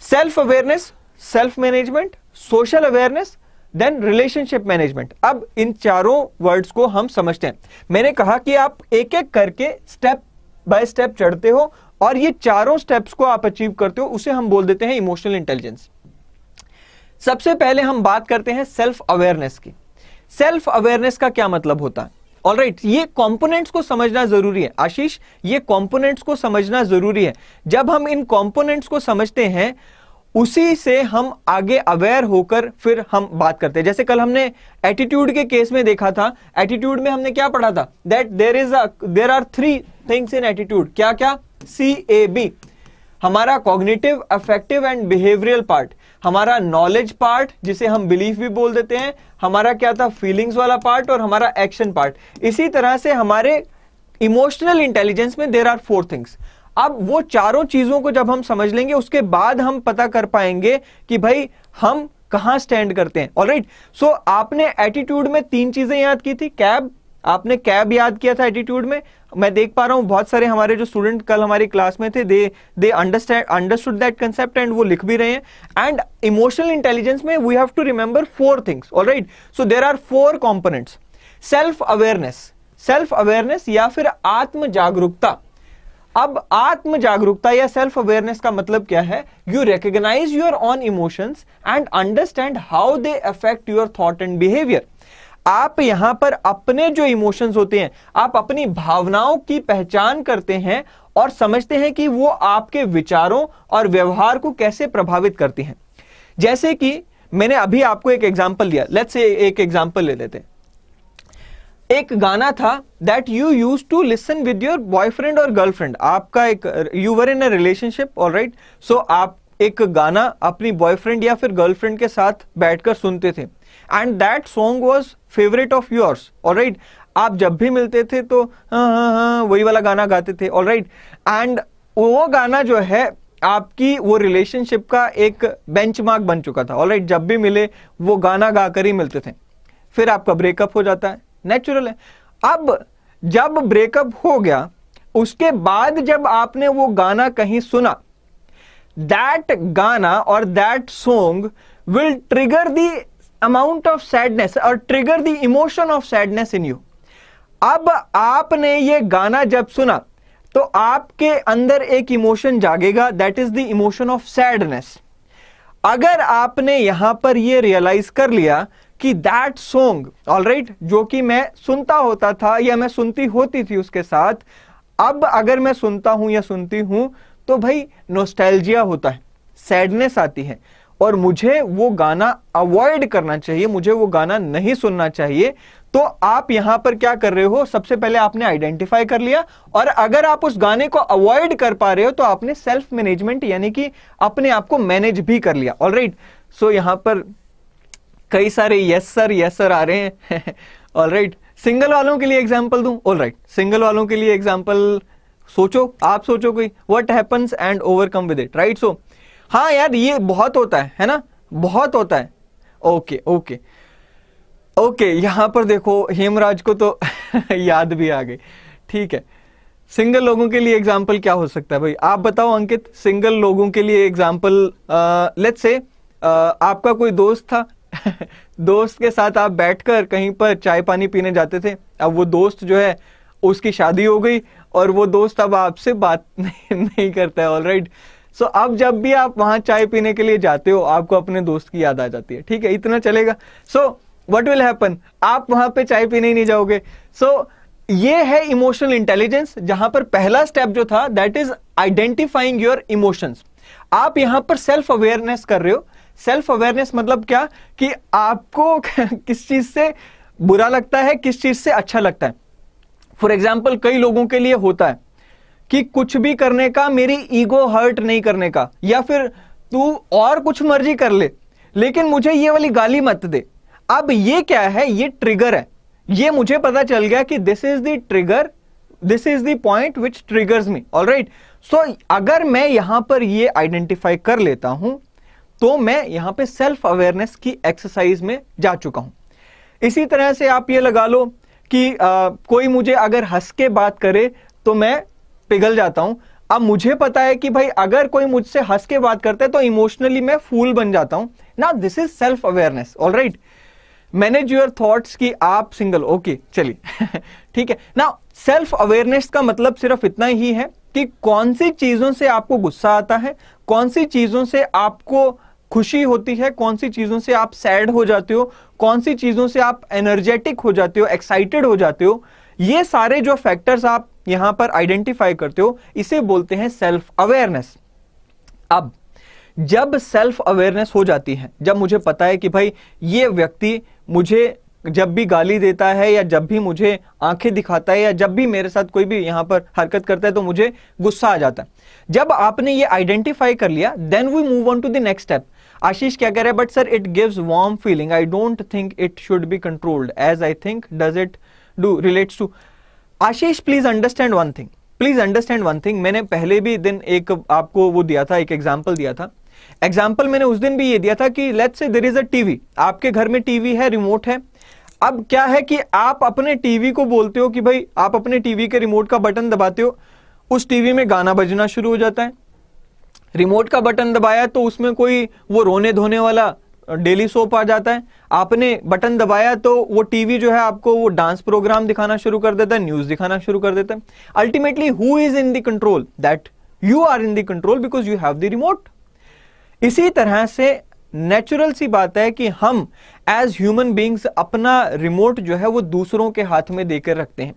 self awareness self management social awareness then relationship management अब इन चारों वर्ड्स को हम समझते हैं। मैंने कहा कि आप एक एक करके स्टेप बाय स्टेप चढ़ते हो और ये चारों स्टेप्स को आप अचीव करते हो उसे हम बोल देते हैं इमोशनल इंटेलिजेंस सबसे पहले हम बात करते हैं सेल्फ अवेयरनेस की। सेल्फ अवेयरनेस का क्या मतलब होता है? ऑल राइट right, ये कंपोनेंट्स को समझना ज़रूरी है। आशीष ये कंपोनेंट्स को समझना ज़रूरी है। जब हम इन कंपोनेंट्स को समझते हैं उसी से हम आगे अवेयर होकर फिर हम बात करते हैं। जैसे कल हमने एटीट्यूड के केस में देखा था। एटीट्यूड में हमने क्या पढ़ा था? That there is there are three things in attitude क्या क्या सी ए बी हमारा cognitive affective and behavioural part हमारा नॉलेज पार्ट जिसे हम बिलीफ भी बोल देते हैं। हमारा क्या था? फीलिंग्स वाला पार्ट और हमारा एक्शन पार्ट इसी तरह से हमारे इमोशनल इंटेलिजेंस में देर आर फोर थिंग्स अब वो चारों चीज़ों को जब हम समझ लेंगे, उसके बाद हम पता कर पाएँगे कि भाई, हम कहाँ स्टैंड करते हैं। ऑलराइट सो आपने एटीट्यूड में तीन चीज़ें याद की थी। कैब आपने कैब याद किया था एटीट्यूड में? मैं देख पा रहा हूँ, बहुत सारे हमारे जो स्टूडेंट कल हमारी क्लास में थे they they understand understood that concept and वो लिख भी रहे हैं। एंड इमोशनल इंटेलिजेंस में we have to remember four things all right so there are four components self awareness self awareness या फिर आत्म जागरूकता अब आत्म जागरूकता या सेल्फ अवेयरनेस का मतलब क्या है? You recognise your own emotions and understand how they affect your thought and behaviour आप यहाँ पर अपने जो इमोशंस होते हैं, आप अपनी भावनाओं की पहचान करते हैं और समझते हैं कि वो आपके विचारों और व्यवहार को कैसे प्रभावित करती हैं। जैसे कि मैंने अभी आपको एक एग्ज़ाम्पल दिया। लेट्स एक एग्ज़ाम्पल ले लेते हैं। एक गाना था that you use to listen with your boyfriend और गर्लफ्रेंड आपका एक you were in a relationship all right so आप एक गाना अपनी बॉयफ्रेंड या फिर गर्लफ्रेंड के साथ बैठकर सुनते थे। And that song was favourite of yours all आप जब भी मिलते थे तो हाँ हाँ हाँ वही वाला गाना गाते थे ऑल एंड वो गाना जो है, आपकी वो रिलेशनशिप का एक बेंचमार्क बन चुका था ऑल राइट जब भी मिले, वो गाना गाकर ही मिलते थे। फिर आपका ब्रेकअप हो जाता है। नेचुरल है। अब जब ब्रेकअप हो गया, उसके बाद जब आपने वो गाना कहीं सुना दैट गाना और that song will trigger the amount of sadness और trigger the emotion of sadness in you अब आपने ये गाना जब सुना तो आपके अंदर एक emotion जागेगा that is the emotion of sadness अगर आपने यहाँ पर ये रियलाइज़ कर लिया कि दैट सॉन्ग ऑल राइट जो कि मैं सुनता होता था या मैं सुनती होती थी उसके साथ, अब अगर मैं सुनता हूँ या सुनती हूँ तो भाई नोस्टैल्जिया होता है सैडनेस आती है। और मुझे वो गाना अवॉइड करना चाहिए, मुझे वो गाना नहीं सुनना चाहिए तो आप यहाँ पर क्या कर रहे हो? सबसे पहले आपने आइडेंटिफाई कर लिया, और अगर आप उस गाने को अवॉइड कर पा रहे हो तो आपने सेल्फ मैनेजमेंट यानी कि अपने आप को मैनेज भी कर लिया ऑल राइट सो यहाँ पर कई सारे यस सर यस सर आ रहे हैं। ऑल राइट सिंगल वालों के लिए एग्ज़ाम्पल दू? ऑल राइट सिंगल वालों के लिए एग्ज़ाम्पल सोचो। आप सोचो कोई what happens and overcome with it right so हाँ यार, ये बहुत होता है है ना? बहुत होता है। ओके ओके ओके यहाँ पर देखो, हेमराज को तो याद भी आ गई। ठीक है। सिंगल लोगों के लिए एग्ज़ाम्पल क्या हो सकता है भाई? आप बताओ, अंकित सिंगल लोगों के लिए एग्ज़ाम्पल लेट्स से आपका कोई दोस्त था दोस्त के साथ आप बैठकर कहीं पर चाय पानी पीने जाते थे अब वो दोस्त जो है उसकी शादी हो गई और वो दोस्त अब आपसे बात नहीं, नहीं करता है ऑल राइट सो अब जब भी आप वहाँ चाय पीने के लिए जाते हो आपको अपने दोस्त की याद आ जाती है ठीक है? इतना चलेगा। सो वट विल हैपन आप वहाँ पे चाय पीने ही नहीं जाओगे। सो so, ये है इमोशनल इंटेलिजेंस जहाँ पर पहला स्टेप जो था that is identifying your emotions आप यहाँ पर सेल्फ अवेयरनेस कर रहे हो सेल्फ अवेयरनेस मतलब क्या? कि आपको किस चीज़ से बुरा लगता है, किस चीज़ से अच्छा लगता है। फॉर एग्ज़ाम्पल कई लोगों के लिए होता है कि कुछ भी करने का, मेरी ईगो हर्ट नहीं करने का, या फिर तू और कुछ मर्ज़ी कर ले, लेकिन मुझे ये वाली गाली मत दे। अब ये क्या है? ये ट्रिगर है। ये मुझे पता चल गया कि this is the trigger this is the point which triggers me all right so अगर मैं यहाँ पर ये आइडेंटिफाई कर लेता हूँ तो मैं यहाँ पे सेल्फ अवेयरनेस की एक्सरसाइज में जा चुका हूँ। इसी तरह से आप ये लगा लो कि आ, कोई मुझे अगर हंस के बात करे तो मैं पिघल जाता हूँ। अब मुझे पता है कि भाई अगर कोई मुझसे हंस के बात करता है तो इमोशनली मैं फूल बन जाता हूँ। ना this is self awareness all right manage your thoughts की आप सिंगल ओके चलिए। ठीक है। ना सेल्फ अवेयरनेस का मतलब सिर्फ़ इतना ही है कि कौन सी चीज़ों से आपको गुस्सा आता है कौन सी चीज़ों से आपको खुशी होती है, कौन सी चीज़ों से आप सैड हो जाते हो, कौन सी चीज़ों से आप एनर्जेटिक हो जाते हो एक्साइटेड हो जाते हो, ये सारे जो फैक्टर्स आप यहाँ पर आइडेंटिफाई करते हो, इसे बोलते हैं सेल्फ अवेयरनेस अब, जब सेल्फ अवेयरनेस हो जाती है, जब मुझे पता है कि भाई ये व्यक्ति मुझे जब भी गाली देता है या जब भी मुझे आँखें दिखाता है या जब भी मेरे साथ कोई भी यहाँ पर हरकत करता है तो मुझे गुस्सा आ जाता है। जब आपने ये आइडेंटिफाई कर लिया then we move on to the next step Ashish क्या कह रहे हैं but sir it gives warm feeling I don't think it should be controlled as I think does it do relates to Ashish please understand one thing please understand one thing मैंने पहले भी दिन एक आपको वो दिया था, एक एग्ज़ाम्पल दिया था. एग्ज़ाम्पल मैंने उस दिन भी ये दिया था कि let's say there is a TV आपके घर में टीवी है रिमोट है. अब क्या है कि आप अपने टीवी को बोलते हो कि भाई आप अपने टीवी के रिमोट का बटन दबाते हो, उस टीवी में गाना बजना शुरू हो जाता है. रिमोट का बटन दबाया तो उसमें कोई वो रोने धोने वाला डेली सोप आ जाता है। आपने बटन दबाया तो वो टीवी जो है आपको वो डांस प्रोग्राम दिखाना शुरू कर देता है न्यूज़ दिखाना शुरू कर देता है। Ultimately who is in the control that you are in the control because you have the remote इसी तरह से नेचुरल सी बात है कि हम एज ह्यूमन बींग्स अपना रिमोट जो है वो दूसरों के हाथ में देकर रखते हैं।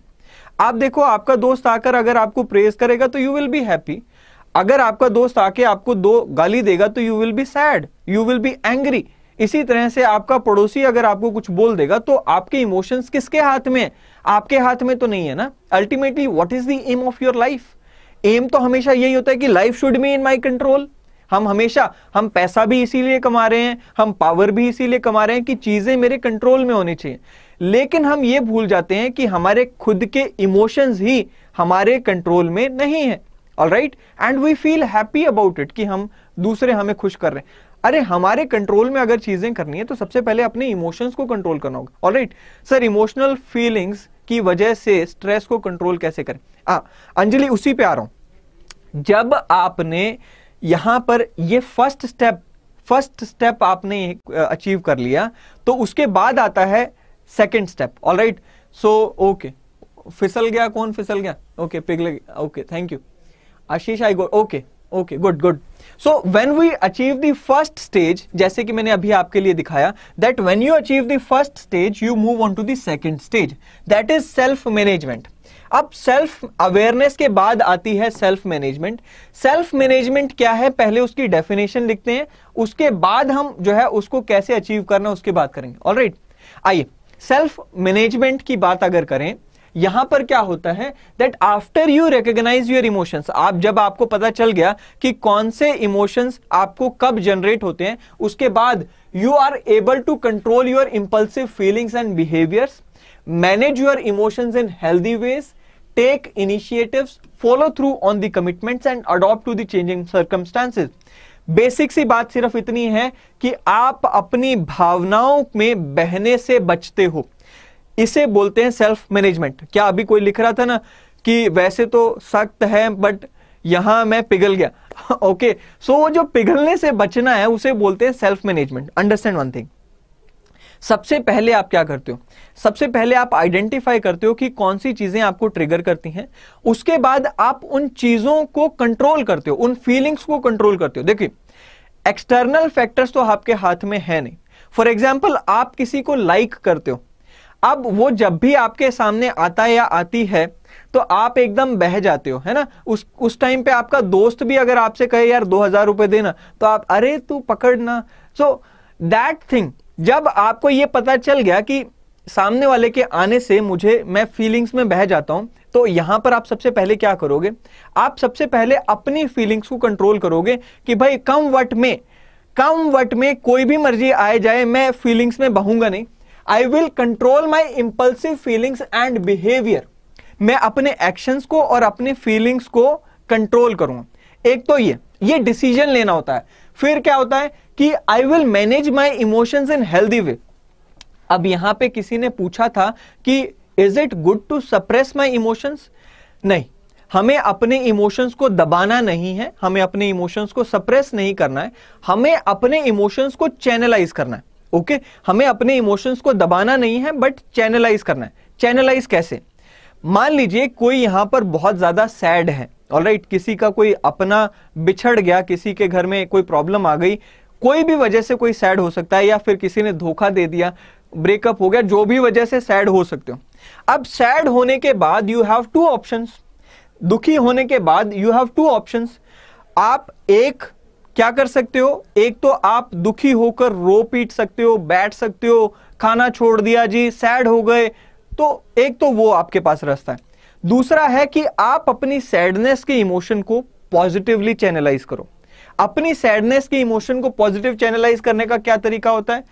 आप देखो, आपका दोस्त आकर अगर आपको प्रेज करेगा तो यू विल बी हैप्पी अगर आपका दोस्त आके आपको दो गाली देगा तो you will be sad you will be angry इसी तरह से आपका पड़ोसी अगर आपको कुछ बोल देगा तो आपके इमोशंस किसके हाथ में है? आपके हाथ में तो नहीं है ना? Ultimately what is the aim of your life aim तो हमेशा यही होता है कि life should be in my control हम हमेशा, हम पैसा भी इसीलिए कमा रहे हैं, हम पावर भी इसीलिए कमा रहे हैं कि चीज़ें मेरे कंट्रोल में होनी चाहिए. लेकिन हम ये भूल जाते हैं कि हमारे खुद के इमोशंस ही हमारे कंट्रोल में नहीं है. All right and we feel happy about it कि हम दूसरे हमें खुश कर रहे हैं। अरे हमारे कंट्रोल में अगर चीज़ें करनी है तो सबसे पहले अपने इमोशंस को कंट्रोल करना होगा। All right sir emotional feelings की वजह से स्ट्रेस को कंट्रोल कैसे करें? आ, अंजलि उसी पे आ रहा हूँ। जब आपने यहाँ पर ये फ़र्स्ट स्टेप फ़र्स्ट स्टेप आपने अचीव कर लिया तो उसके बाद आता है second step all right so okay फिसल गया कौन? फिसल गया। ओके पिघल okay thank you Ashish I go okay okay good good so when we achieve the first stage जैसे कि मैंने अभी आपके लिए दिखाया that when you achieve the first stage you move on to the second stage that is self management अब self awareness के बाद आती है सेल्फ मैनेजमेंट सेल्फ मैनेजमेंट क्या है? पहले उसकी डेफिनेशन लिखते हैं, उसके बाद हम जो है उसको कैसे अचीव करना उसकी बात करेंगे. ऑल राइट आइए सेल्फ मैनेजमेंट की बात अगर करें यहाँ पर क्या होता है that after you recognise your emotions आप जब आपको पता चल गया कि कौन से इमोशंस आपको कब जनरेट होते हैं, उसके बाद you are able to control your impulsive feelings and behaviours manage your emotions in healthy ways take initiatives follow through on the commitments and adopt to the changing circumstances basic सी बात सिर्फ़ इतनी है कि आप अपनी भावनाओं में बहने से बचते हो। इसे बोलते हैं सेल्फ मैनेजमेंट क्या अभी कोई लिख रहा था ना कि वैसे तो सख्त है बट यहाँ मैं पिघल गया। ओके सो वो जो पिघलने से बचना है, उसे बोलते हैं self management understand one thing सबसे पहले आप क्या करते हो? सबसे पहले आप आइडेंटिफाई करते हो कि कौन सी चीज़ें आपको ट्रिगर करती हैं। उसके बाद आप उन चीज़ों को कंट्रोल करते हो, उन फीलिंग्स को कंट्रोल करते हो। देखिए एक्सटर्नल फैक्टर्स तो आपके हाथ में है नहीं। फॉर एग्ज़ाम्पल आप किसी को लाइक like करते हो। अब वो जब भी आपके सामने आता है या आती है तो आप एकदम बह जाते हो, है ना? उस उस टाइम पे आपका दोस्त भी अगर आपसे कहे, यार, दो हज़ार रुपए देना। तो आप, अरे, तू पकड़ना सो दैट थिंग जब आपको ये पता चल गया कि सामने वाले के आने से मुझे, मैं फीलिंग्स में बह जाता हूँ तो यहाँ पर आप सबसे पहले क्या करोगे? आप सबसे पहले अपनी फीलिंग्स को कंट्रोल करोगे कि, भाई, come what may, come what may कोई भी मर्ज़ी आए जाए, मैं फीलिंग्स में बहूँगा नहीं। I will control my impulsive feelings and behaviour मैं अपने एक्शंस को और अपने फीलिंग्स को कंट्रोल करूँगा एक तो ये ये डिसीज़न लेना होता है। फिर क्या होता है कि I will manage my emotions in healthy way अब यहाँ पे किसी ने पूछा था कि is it good to suppress my emotions नहीं, हमें अपने इमोशंस को दबाना नहीं है, हमें अपने इमोशंस को सप्रेस नहीं करना है, हमें अपने इमोशंस को चैनलाइज करना है। ओके? हमें अपने इमोशंस को दबाना नहीं है बट चैनलाइज करना है। चैनलाइज कैसे? मान लीजिए कोई यहाँ पर बहुत ज़्यादा सैड है ऑलराइट किसी का कोई अपना बिछड़ गया, किसी के घर में कोई प्रॉब्लम आ गई, कोई भी वजह से कोई सैड हो सकता है या फिर किसी ने धोखा दे दिया ब्रेकअप हो गया, जो भी वजह से सैड हो सकते हो। अब सैड होने के बाद यू हैव टू ऑप्शंस दुखी होने के बाद यू हैव टू ऑप्शंस आप एक क्या कर सकते हो? एक तो आप दुखी होकर रो पीट सकते हो बैठ सकते हो खाना छोड़ दिया जी सैड हो गए तो एक तो वो आपके पास रास्ता है। दूसरा है कि आप अपनी सैडनेस के इमोशन को पॉजिटिवली चैनलाइज करो। अपनी सैडनेस के इमोशन को पॉजिटिव चैनलाइज करने का क्या तरीका होता है?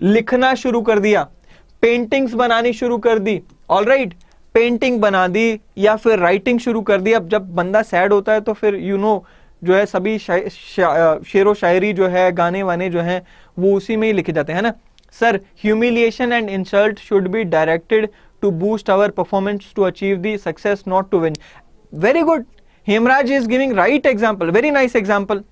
लिखना शुरू कर दिया पेंटिंग्स बनानी शुरू कर दी ऑल राइट पेंटिंग बना दी या फिर राइटिंग शुरू कर दी। अब जब बंदा सैड होता है तो फिर यू you नो know, जो है सभी शेर व शायरी जो है, गाने वाने जो है, वो उसी में ही लिखे जाते हैं ना? Sir humiliation and insult should be directed to boost our performance to achieve the success not to win very good Hemraj is giving right example very nice example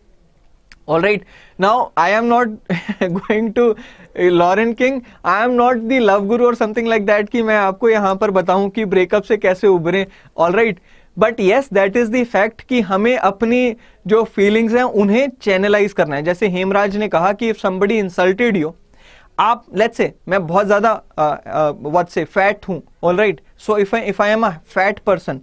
all right. Now, i am not going to Lauren King I am not the love guru और something like that कि मैं आपको यहाँ पर बताऊँ कि breakup से कैसे उभरे. All right but yes that is the fact कि हमें अपनी जो फीलिंग्स हैं, उन्हें चैनलाइज करना है। जैसे हेमराज ने कहा कि इफ़ समबडी इंसल्टेड यू आप लेट्स से मैं बहुत ज़्यादा व्हाट से फैट हूँ all right so if I if I am a fat person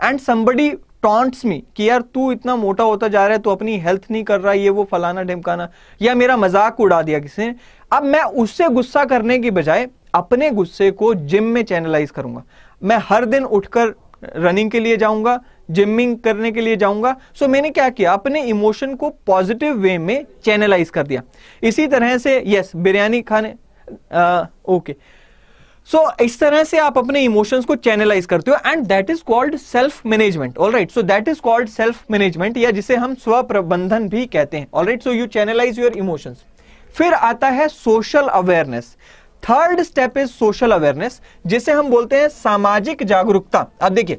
and somebody taunts me कि यार तू इतना मोटा होता जा रहा है, तू अपनी हेल्थ नहीं कर रहा, ये वो फलाना ढिमकाना, या मेरा मज़ाक उड़ा दिया किसी ने, अब मैं उससे गुस्सा करने की बजाय अपने गुस्से को जिम में चैनलाइज करूँगा। मैं हर दिन उठकर रनिंग के लिए जाऊँगा जिमिंग करने के लिए जाऊँगा। सो so, मैंने क्या किया अपने इमोशन को पॉजिटिव वे में चैनलाइज कर दिया। इसी तरह से यस बिरयानी खाने ओके सो so, इस तरह से आप अपने इमोशंस को चैनलाइज करते हो and that is called self management all right so that is called self management या जिसे हम स्व प्रबंधन भी कहते हैं all right so you channelise your emotions फिर आता है social awareness third step is social awareness जिसे हम बोलते हैं सामाजिक जागरूकता। अब देखिए,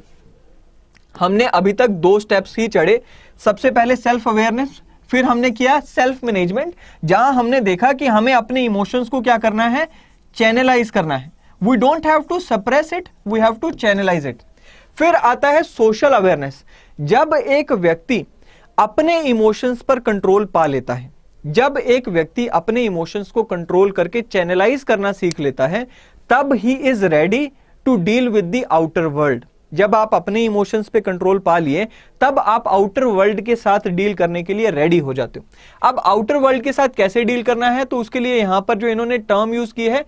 हमने अभी तक दो स्टेप्स ही चढ़े। सबसे पहले सेल्फ अवेयरनेस फिर हमने किया सेल्फ मैनेजमेंट जहाँ हमने देखा कि हमें अपने इमोशंस को क्या करना है? चैनलाइज करना है। We don't have to suppress it we have to channelise it फिर आता है सोशल अवेयरनेस जब एक व्यक्ति अपने इमोशंस पर कंट्रोल पा लेता है जब एक व्यक्ति अपने इमोशंस को कंट्रोल करके चैनलाइज करना सीख लेता है, तब ही is ready to deal with the outer world जब आप अपने इमोशंस पे कंट्रोल पा लिए, तब आप आउटर वर्ल्ड के साथ डील करने के लिए रेडी हो जाते हो। अब आउटर वर्ल्ड के साथ कैसे डील करना है तो उसके लिए यहाँ पर जो इन्होंने टर्म यूज़ की है,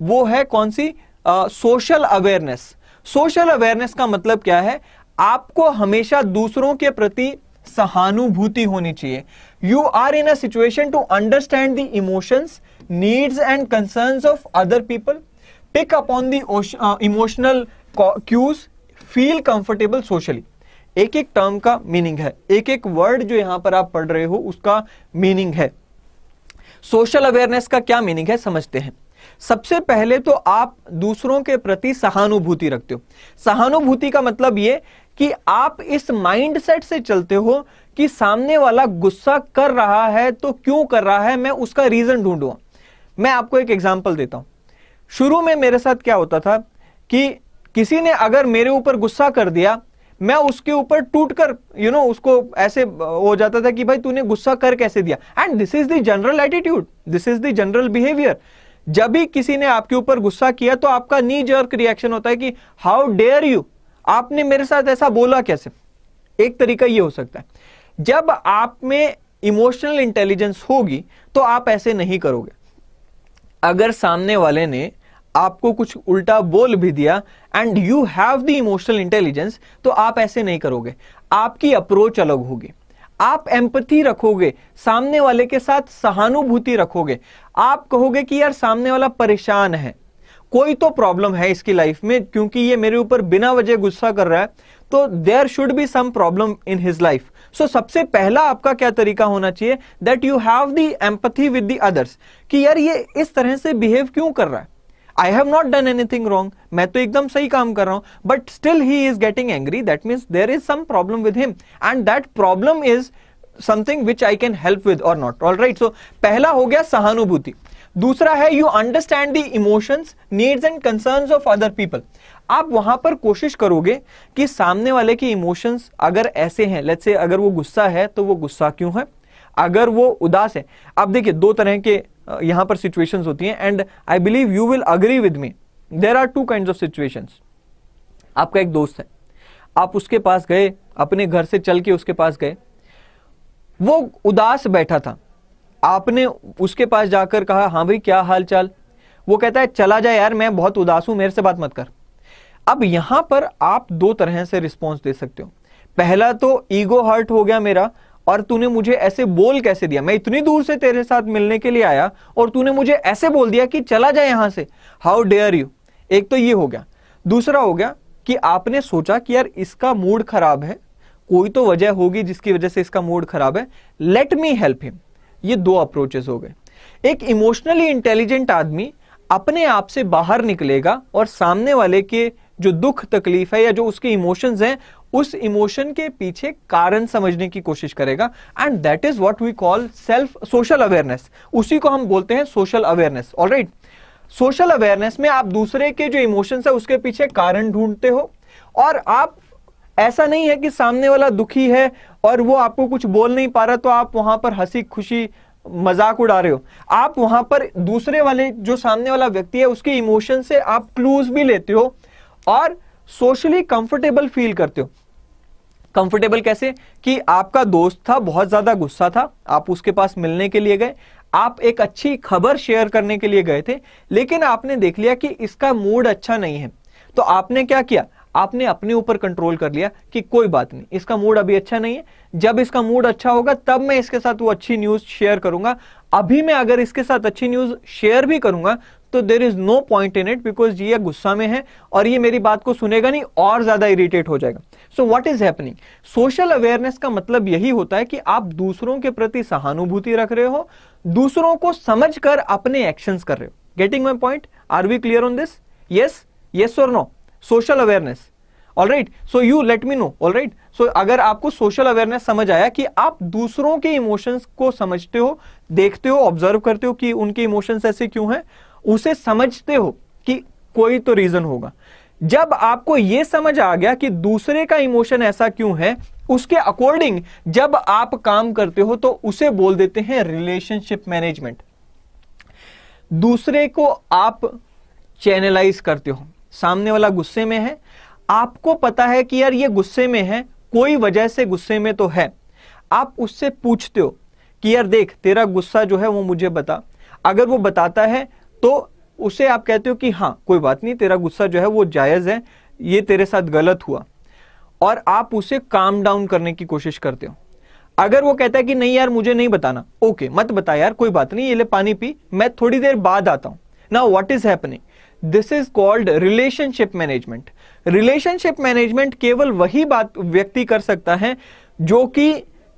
वो है कौन सी? सोशल अवेयरनेस सोशल अवेयरनेस का मतलब क्या है? आपको हमेशा दूसरों के प्रति सहानुभूति होनी चाहिए। You are in a to understand the emotions needs and concerns of other people pick upon the emotional cues feel comfortable socially एक एक टर्म का मीनिंग है. एक एक वर्ड जो यहाँ पर आप पढ़ रहे हो, उसका मीनिंग है. सोशल अवेयरनेस का क्या मीनिंग है, समझते हैं. सबसे पहले तो आप दूसरों के प्रति सहानुभूति रखते हो. सहानुभूति का मतलब यह कि आप इस माइंडसेट से चलते हो कि सामने वाला गुस्सा कर रहा है तो क्यों कर रहा है, मैं उसका रीजन ढूंढूँगा मैं आपको एक एग्जांपल देता हूँ। शुरू में मेरे साथ क्या होता था कि किसी ने अगर मेरे ऊपर गुस्सा कर दिया, मैं उसके ऊपर टूट कर यू नो उसको ऐसे हो जाता था कि भाई तूने गुस्सा कर कैसे दिया? And this is the general attitude this is the general behaviour जब भी किसी ने आपके ऊपर गुस्सा किया तो आपका नी जर्क रिएक्शन होता है कि हाउ डेयर यू आपने मेरे साथ ऐसा बोला कैसे? एक तरीका यह हो सकता है। जब आप में इमोशनल इंटेलिजेंस होगी तो आप ऐसे नहीं करोगे। अगर सामने वाले ने आपको कुछ उल्टा बोल भी दिया and you have the emotional intelligence तो आप ऐसे नहीं करोगे। आपकी अप्रोच अलग होगी। आप एम्पथी रखोगे, सामने वाले के साथ सहानुभूति रखोगे। आप कहोगे कि यार, सामने वाला परेशान है। कोई तो प्रॉब्लम है इसकी लाइफ में, क्योंकि ये मेरे ऊपर बिना वजह गुस्सा कर रहा है तो there should be some problem in his life so so, सबसे पहला आपका क्या तरीका होना चाहिए? That you have the empathy with the others कि यार ये इस तरह से बिहेव क्यों कर रहा है? I have not done anything wrong मैं तो एकदम सही काम कर रहा हूँ but still he is getting angry that means there is some problem with him and that problem is something which I can help with और नॉट ऑल राइट सो पहला हो गया सहानुभूति. दूसरा है you understand the emotions needs and concern of other people आप वहाँ पर कोशिश करोगे कि सामने वाले के इमोशंस अगर ऐसे हैं लेट्स से अगर वो गुस्सा है तो वो गुस्सा क्यों है? अगर वो उदास है, अब देखिए दो तरह के यहाँ पर सिचुएशंस होती हैं and I believe you will agree with me there are two kind of situations आपका एक दोस्त है, आप उसके पास गए, अपने घर से चल के उसके पास गए, वो उदास बैठा था। आपने उसके पास जाकर कहा हाँ भाई, क्या हाल चाल वो कहता है, चला जाए यार, मैं बहुत उदास हूँ, मेरे से बात मत कर। अब यहाँ पर आप दो तरह से रिस्पॉन्स दे सकते हो। पहला तो ईगो हर्ट हो गया मेरा, और तूने मुझे ऐसे बोल कैसे दिया? मैं इतनी दूर से तेरे साथ मिलने के लिए आया, और तूने मुझे ऐसे बोल दिया कि चला जाए यहाँ से। हाउ डेयर यू एक तो ये हो गया। दूसरा हो गया कि आपने सोचा कि यार इसका मूड खराब है, कोई तो वजह होगी जिसकी वजह से इसका मूड खराब है। लेट मी हेल्प हिम ये दो अप्रोचेस हो गए। एक इमोशनली इंटेलिजेंट आदमी अपने आप से बाहर निकलेगा, और सामने वाले के जो दुख, तकलीफ़ है या जो उसके इमोशंस हैं, उस इमोशन के पीछे कारण समझने की कोशिश करेगा। And that is what we call self social awareness उसी को हम बोलते हैं social awareness alright social awareness में आप दूसरे के जो इमोशंस है, उसके पीछे कारण ढूंढते हो। और आप, ऐसा नहीं है कि सामने वाला दुखी है और वो आपको कुछ बोल नहीं पा रहा तो आप वहाँ पर हँसी खुशी, मज़ाक उड़ा रहे हो। आप वहाँ पर दूसरे वाले, जो सामने वाला व्यक्ति है, उसके इमोशन से आप क्लूज भी लेते हो और सोशली कंफर्टेबल फील करते हो। कंफर्टेबल कैसे? कि आपका दोस्त था, बहुत ज़्यादा गुस्सा था, आप उसके पास मिलने के लिए गए, आप एक अच्छी खबर शेयर करने के लिए गए थे, लेकिन आपने देख लिया कि इसका मूड अच्छा नहीं है। तो आपने क्या किया? आपने अपने ऊपर कंट्रोल कर लिया कि कोई बात नहीं, इसका मूड अभी अच्छा नहीं है। जब इसका मूड अच्छा होगा, तब मैं इसके साथ वो अच्छी न्यूज़ शेयर करूँगा। अभी मैं अगर इसके साथ अच्छी न्यूज़ शेयर भी करूँगा तो there is no point in it because ये गुस्सा में है और ये मेरी बात को सुनेगा नहीं, और ज़्यादा इरिटेट हो जाएगा। So what is happening social awareness का मतलब यही होता है कि आप दूसरों के प्रति सहानुभूति रख रहे हो, दूसरों को समझकर अपने एक्शन कर रहे हो। Getting my point are we clear on this yes yes और no social awareness all right so you let me know all right so अगर आपको सोशल अवेयरनेस समझ आया कि आप दूसरों के इमोशंस को समझते हो, देखते हो ऑब्ज़र्व करते हो कि उनके इमोशंस ऐसे क्यों हैं उसे समझते हो कि कोई तो रीजन होगा। जब आपको यह समझ आ गया कि दूसरे का इमोशन ऐसा क्यों है, उसके अकॉर्डिंग जब आप काम करते हो तो उसे बोल देते हैं रिलेशनशिप मैनेजमेंट दूसरे को आप चैनलाइज करते हो। सामने वाला गुस्से में है। आपको पता है कि यार ये गुस्से में है, कोई वजह से गुस्से में तो है। आप उससे पूछते हो कि यार देख, तेरा गुस्सा जो है वो मुझे बता। अगर वो बताता है तो उसे आप कहते हो कि हाँ कोई बात नहीं, तेरा गुस्सा जो है वो जायज़ है, ये तेरे साथ गलत हुआ। और आप उसे काम डाउन करने की कोशिश करते हो। अगर वो कहता है कि नहीं यार, मुझे नहीं बताना ओके मत बता यार, कोई बात नहीं, ये ले पानी पी, मैं थोड़ी देर बाद आता हूँ। ना what is happening this is called relationship management relationship management केवल वही बात व्यक्ति कर सकता है जो कि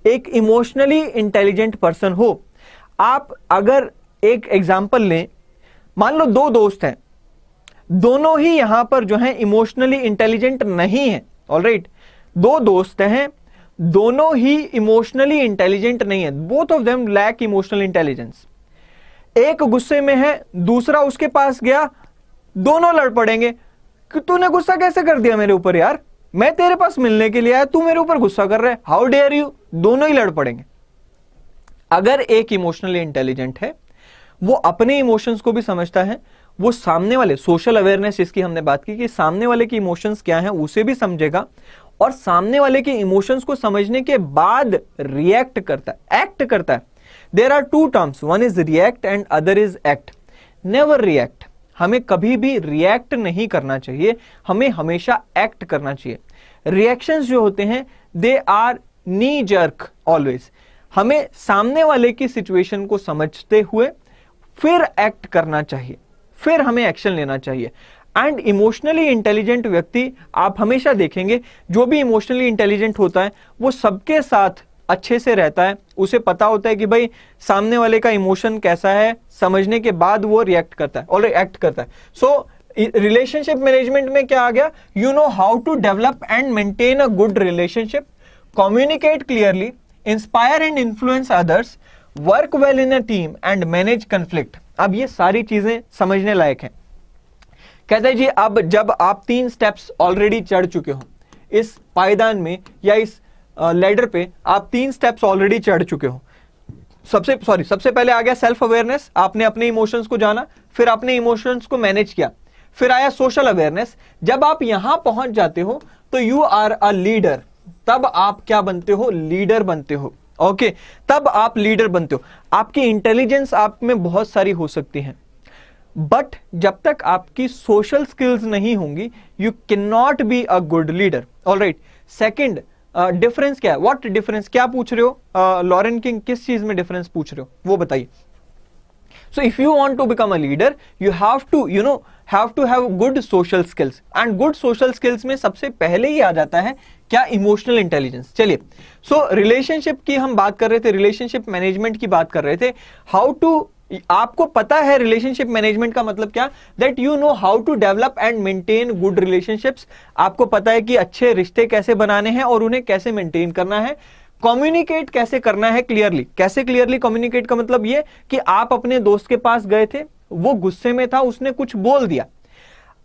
एक इमोशनली इंटेलिजेंट पर्सन हो। आप अगर एक एग्ज़ाम्पल लें मान लो दो दोस्त हैं, दोनों ही यहाँ पर जो है इमोशनली इंटेलिजेंट नहीं है ऑल ऑलराइट दो दोस्त हैं, दोनों ही इमोशनली इंटेलिजेंट नहीं है both of them lack emotional intelligence एक गुस्से में है, दूसरा उसके पास गया, दोनों लड़ पड़ेंगे। कि तूने गुस्सा कैसे कर दिया मेरे ऊपर यार? मैं तेरे पास मिलने के लिए आया, तू मेरे ऊपर गुस्सा कर रहा है। हाउ डेयर यू दोनों ही लड़ पड़ेंगे। अगर एक इमोशनली इंटेलिजेंट है वो अपने इमोशंस को भी समझता है। वो सामने वाले सोशल अवेयरनेस इसकी हमने बात की कि सामने वाले के इमोशंस क्या हैं, उसे भी समझेगा और सामने वाले के इमोशंस को समझने के बाद रिएक्ट करता है एक्ट करता है। There are two terms one is react and other is act never react हमें कभी भी रिएक्ट नहीं करना चाहिए, हमें हमेशा एक्ट करना चाहिए। रिएक्शंस जो होते हैं they are knee jerk always हमें सामने वाले की सिचुएशन को समझते हुए फिर एक्ट करना चाहिए, फिर हमें एक्शन लेना चाहिए। एंड इमोशनली इंटेलिजेंट व्यक्ति आप हमेशा देखेंगे, जो भी इमोशनली इंटेलिजेंट होता है, वो सबके साथ अच्छे से रहता है। उसे पता होता है कि भाई, सामने वाले का इमोशन कैसा है, समझने के बाद वो रिएक्ट करता है, और एक्ट करता है। सो रिलेशनशिप मैनेजमेंट में क्या आ गया? You know how to develop and maintain a good relationship communicate clearly inspire and influence others work well in a team and manage conflict अब ये सारी चीज़ें समझने लायक हैं। कहते हैं जी, अब जब आप तीन स्टेप्स ऑलरेडी चढ़ चुके हो, इस पायदान में या इस लेडर पे आप तीन स्टेप्स ऑलरेडी चढ़ चुके हो। सबसे सॉरी सबसे पहले आ गया सेल्फ अवेयरनेस आपने अपने इमोशंस को जाना, फिर आपने इमोशंस को मैनेज किया, फिर आया सोशल अवेयरनेस जब आप यहाँ पहुँच जाते हो तो यू आर अ लीडर तब आप क्या बनते हो? लीडर बनते हो। ओके तब आप लीडर बनते हो। आपकी इंटेलिजेंस आप में बहुत सारी हो सकती है। बट जब तक आपकी सोशल स्किल्स नहीं होंगी you can not be a good leader all right second difference क्या है? व्हाट डिफरेंस क्या पूछ रहे हो? लॉरेन uh, किंग किस चीज़ में डिफरेंस पूछ रहे हो? वो बताइए। So if you want to become a leader you have to you know have to have good social skills and good social skills में सबसे पहले ही आ जाता है क्या इमोशनल इंटेलिजेंस चलिए सो रिलेशनशिप की हम बात कर रहे थे रिलेशनशिप मैनेजमेंट की बात कर रहे थे। हाउ टू आपको पता है रिलेशनशिप मैनेजमेंट का मतलब क्या? That you know how to develop and maintain good relationships आपको पता है कि अच्छे रिश्ते कैसे बनाने हैं और उन्हें कैसे मेंटेन करना है। कम्युनिकेट कैसे करना है क्लियरली कैसे क्लियरली कम्युनिकेट का मतलब ये कि आप अपने दोस्त के पास गए थे वो गुस्से में था, उसने कुछ बोल दिया।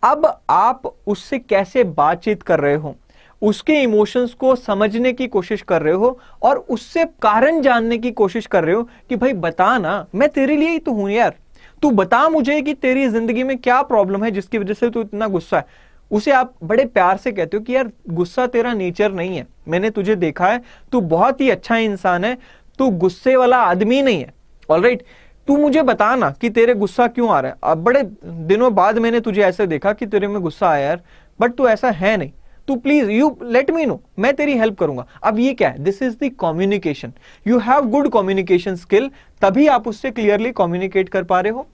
अब आप उससे कैसे बातचीत कर रहे हो? उसके इमोशंस को समझने की कोशिश कर रहे हो और उससे कारण जानने की कोशिश कर रहे हो कि भाई बता ना, मैं तेरे लिए ही तो हूँ यार। तू बता मुझे कि तेरी ज़िंदगी में क्या प्रॉब्लम है जिसकी वजह से तू इतना गुस्सा है। उसे आप बड़े प्यार से कहते हो कि यार, गुस्सा तेरा नेचर नहीं है। मैंने तुझे देखा है, तू बहुत ही अच्छा इंसान है, तू गुस्से वाला आदमी नहीं है। ऑल राइट तू मुझे बता ना कि तेरे गुस्सा क्यों आ रहा है? अब बड़े दिनों बाद मैंने तुझे ऐसे देखा कि तेरे में गुस्सा आया यार बट तू ऐसा है नहीं। तू please you let me know मैं तेरी हेल्प करूँगा। अब ये क्या है? This is the communication you have good communication skill तभी आप उससे क्लियरली कम्युनिकेट कर पा रहे हो।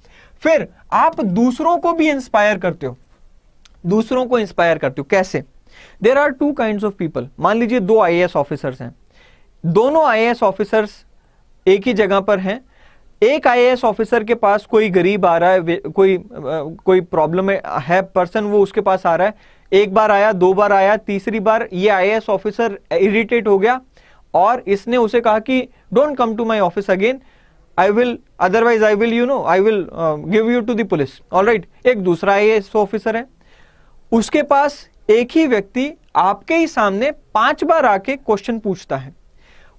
फिर आप दूसरों को भी इंस्पायर करते हो। दूसरों को इंस्पायर करते हो। कैसे? There are two kind of people मान लीजिए दो आई ऑफिसर्स हैं। दोनों आईएएस ऑफिसर्स एक ही जगह पर हैं एक आईएएस ऑफिसर के पास कोई गरीब आ रहा है कोई कोई प्रॉब्लम है पर्सन वो उसके पास आ रहा है। एक बार आया, दो बार आया, तीसरी बार ये आईएएस ऑफिसर इरिटेट हो गया और इसने उसे कहा कि don't come to my office again I will otherwise I will you know I will give you to the police all right एक दूसरा आई ऑफिसर है। उसके पास एक ही व्यक्ति आपके ही सामने पाँच बार आके क्वेश्चन पूछता है।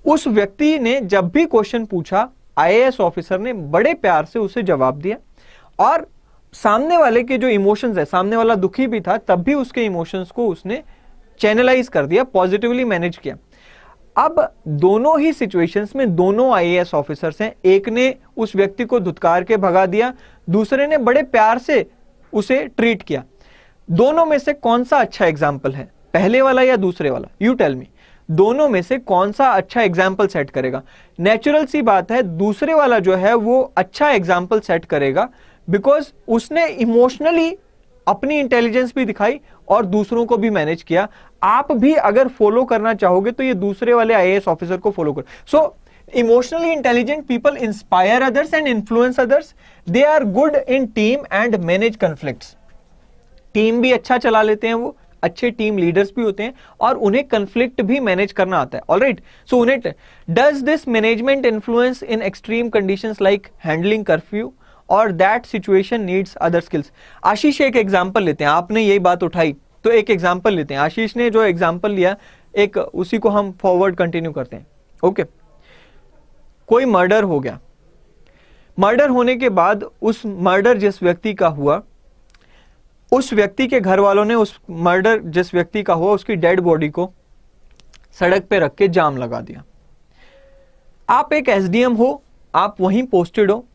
उस व्यक्ति ने जब भी क्वेश्चन पूछा आईएएस ऑफिसर ने बड़े प्यार से उसे जवाब दिया। और सामने वाले के जो इमोशंस है, सामने वाला दुखी भी था, तब भी उसके इमोशंस को उसने चैनलाइज कर दिया पॉजिटिवली मैनेज किया। अब दोनों ही सिचुएशंस में दोनों आईएएस ऑफिसर्स हैं। एक ने उस व्यक्ति को धुतकार के भगा दिया, दूसरे ने बड़े प्यार से उसे ट्रीट किया। दोनों में से कौन सा अच्छा एग्ज़ाम्पल है? पहले वाला या दूसरे वाला? यू टेल मी दोनों में से कौन सा अच्छा एग्ज़ाम्पल सेट करेगा? नेचुरल सी बात है, दूसरे वाला जो है, वो अच्छा एग्ज़ाम्पल सेट करेगा बिकॉज़ उसने इमोशनली अपनी इंटेलिजेंस भी दिखाई और दूसरों को भी मैनेज किया। आप भी अगर फॉलो करना चाहोगे तो ये दूसरे वाले आई ऑफिसर को फॉलो करो। So emotionally intelligent people inspire others and influence others they are good in team and manage conflict team भी अच्छा चला लेते हैं वो। अच्छे टीम लीडर्स भी होते हैं और उन्हें कंफ्लिक्ट भी मैनेज करना आता है। ऑल राइट सो उन्हें does this management influence in extreme condition like handling curfew और that situation needs other skills Ashish एक एग्ज़ाम्पल लेते हैं। आपने यही बात उठाई तो एक एग्ज़ाम्पल लेते हैं। आशीष ने जो एग्ज़ाम्पल लिया, एक उसी को हम फॉरवर्ड कंटिन्यू करते हैं। Okay okay. कोई मर्डर हो गया। मर्डर होने के बाद उस मर्डर जिस व्यक्ति का हुआ उस व्यक्ति के घर वालों ने उस मर्डर जिस व्यक्ति का हुआ, उसकी डेड बॉडी को सड़क पे रख के जाम लगा दिया। आप एक एसडीएम हो, आप वहीं पोस्टेड हो।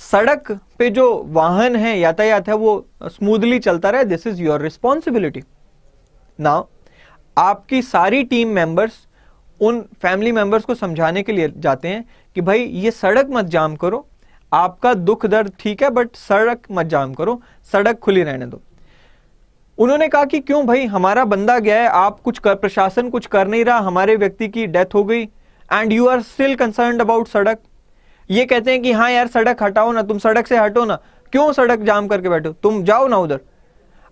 सड़क पे जो वाहन है, यातायात है, वो स्मूथली चलता रहे। This is your responsibility now आपकी सारी टीम मेंबर्स उन फैमिली मेंबर्स को समझाने के लिए जाते हैं कि भाई, ये सड़क मत जाम करो। आपका दुख दर्द ठीक है बट सड़क मत जाम करो। सड़क खुली रहने दो। उन्होंने कहा कि क्यों भाई, हमारा बंदा गया है, आप कुछ कर, प्रशासन कुछ कर नहीं रहा, हमारे व्यक्ति की डेथ हो गई and you are still concern about सड़क। ये कहते हैं कि हाँ यार, सड़क हटाओ ना, तुम सड़क से हटो ना, क्यों सड़क जाम करके बैठो तुम जाओ ना उधर।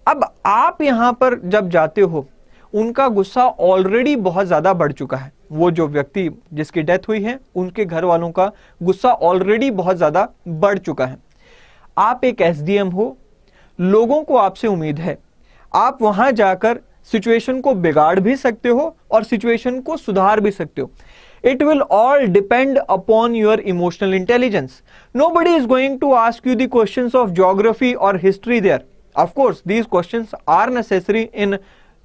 अब आप यहाँ पर जब जाते हो, उनका गुस्सा ऑलरेडी बहुत ज़्यादा बढ़ चुका है। वो जो व्यक्ति जिसकी डेथ हुई है, उनके घर वालों का गुस्सा ऑलरेडी बहुत ज़्यादा बढ़ चुका है। आप एक एसडीएम हो, लोगों को आपसे उम्मीद है आप वहाँ जाकर सिचुएशन को बिगाड़ भी सकते हो और सिचुएशन को सुधार भी सकते हो। It will all depend upon your emotional intelligence nobody is going to ask you question of geography और history there of course these question are necessary in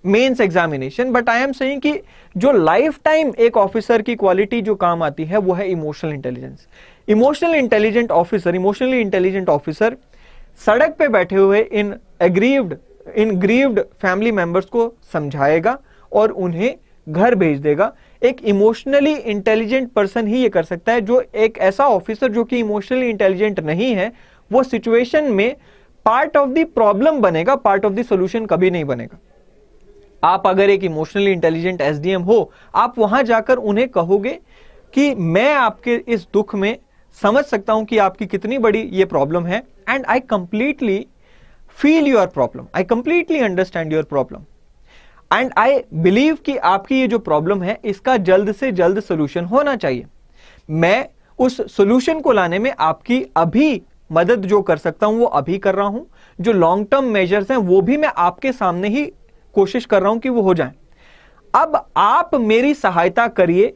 mains examination but I am सही कि जो life time एक officer की quality जो काम आती है, वो है emotional intelligence emotional intelligent officer emotionally intelligent officer सड़क पे बैठे हुए इन एग्रीव्ड इन ग्रीव्ड फैमिली मेंबर्स को समझाएगा और उन्हें घर भेज देगा। एक इमोशनली इंटेलिजेंट पर्सन ही ये कर सकता है, जो एक ऐसा ऑफिसर जो कि इमोशनली इंटेलिजेंट नहीं है, वो सिचुएशन में पार्ट ऑफ़ द प्रॉब्लम बनेगा पार्ट ऑफ़ द सोल्यूशन कभी नहीं बनेगा। आप अगर एक इमोशनली इंटेलिजेंट एसडीएम हो, आप वहाँ जाकर उन्हें कहोगे कि मैं आपके इस दुख में समझ सकता हूँ कि आपकी कितनी बड़ी ये प्रॉब्लम है and I completely feel your problem I completely understand your problem and I believe कि आपकी ये जो प्रॉब्लम है, इसका जल्द से जल्द सोल्यूशन होना चाहिए। मैं उस सोल्यूशन को लाने में आपकी अभी मदद जो कर सकता हूँ, वो अभी कर रहा हूँ। जो लॉन्ग टर्म मेजर्स हैं, वो भी मैं आपके सामने ही कोशिश कर रहा हूँ कि वो हो जाए। अब आप मेरी सहायता करिए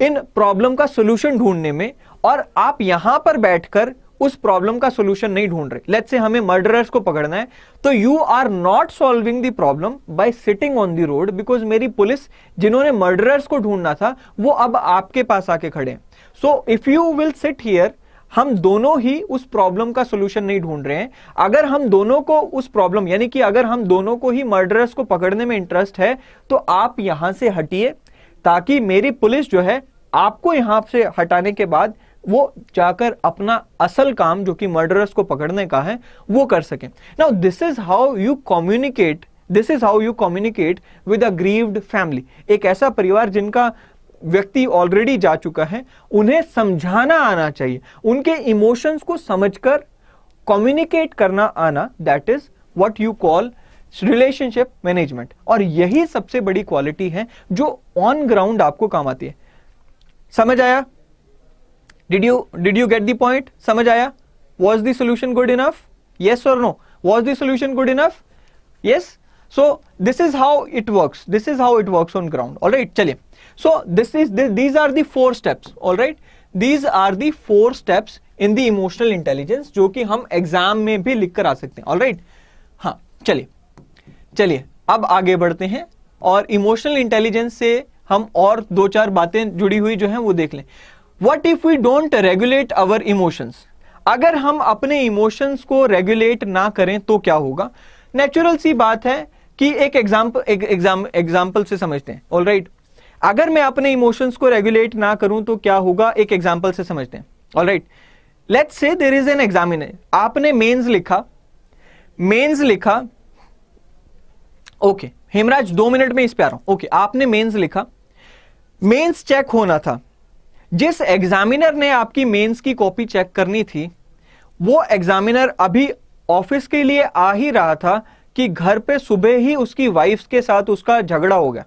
इन प्रॉब्लम का सोल्यूशन ढूँढने में और आप यहाँ पर बैठकर उस प्रॉब्लम का सोल्यूशन नहीं ढूंढ रहे। लेट्स से हमें मर्डरर्स को पकड़ना है तो you are not solving the problem by sitting on the road because मेरी पुलिस जिन्होंने मर्डरर्स को ढूंढना था, वो अब आपके पास आके खड़े हैं। So if you will sit here हम दोनों ही उस प्रॉब्लम का सोल्यूशन नहीं ढूंढ रहे हैं। अगर हम दोनों को उस प्रॉब्लम यानी कि अगर हम दोनों को ही मर्डरर्स को पकड़ने में इंटरेस्ट है तो आप यहाँ से हटिए, ताकि मेरी पुलिस जो है, आपको यहाँ से हटाने के बाद वो जाकर अपना असल काम जो कि मर्डरर्स को पकड़ने का है, वो कर सके। Now this is how you communicate this is how you communicate with a grieved family एक ऐसा परिवार जिनका व्यक्ति ऑलरेडी जा चुका है, उन्हें समझाना आना चाहिए। उनके इमोशंस को समझकर कम्युनिकेट करना आना that is what you call relationship management और यही सबसे बड़ी क्वालिटी है जो ऑन ग्राउंड आपको काम आती है। समझ आया? Did you did you get the point समझ आया? Was the solution good enough yes और no was the solution good enough yes so this is how it works this is how it works on ground all right चलिए. Is this, these are the four steps. All right. These are the four steps in the emotional intelligence जो कि हम exam में भी लिख कर आ सकते हैं. ऑल राइट हाँ चलिए. चलिए अब आगे बढ़ते हैं और इमोशनल इंटेलिजेंस से हम और दो चार बातें जुड़ी हुई जो हैं वो देख लें. What if we don't regulate our emotions अगर हम अपने इमोशंस को रेगुलेट ना करें तो क्या होगा? नेचुरल सी बात है कि एक एग्ज़ाम्पल एग्ज़ाम्पल से समझते हैं। All right right? अगर मैं अपने इमोशंस को रेगुलेट ना करूँ तो क्या होगा? एक एग्ज़ाम्पल से समझते हैं। All right let's say there is an examiner आपने मेंस लिखा। मेंस लिखा। ओके okay, हेमराज दो मिनट में इस पे आ रहा हूँ। ओके okay, आपने मेंस लिखा। मेंस चेक होना था। जिस एग्जामिनर ने आपकी मेंस की कॉपी चेक करनी थी, वो एग्जामिनर अभी ऑफ़िस के लिए आ ही रहा था कि घर पे सुबह ही उसकी वाइफ के साथ उसका झगड़ा हो गया।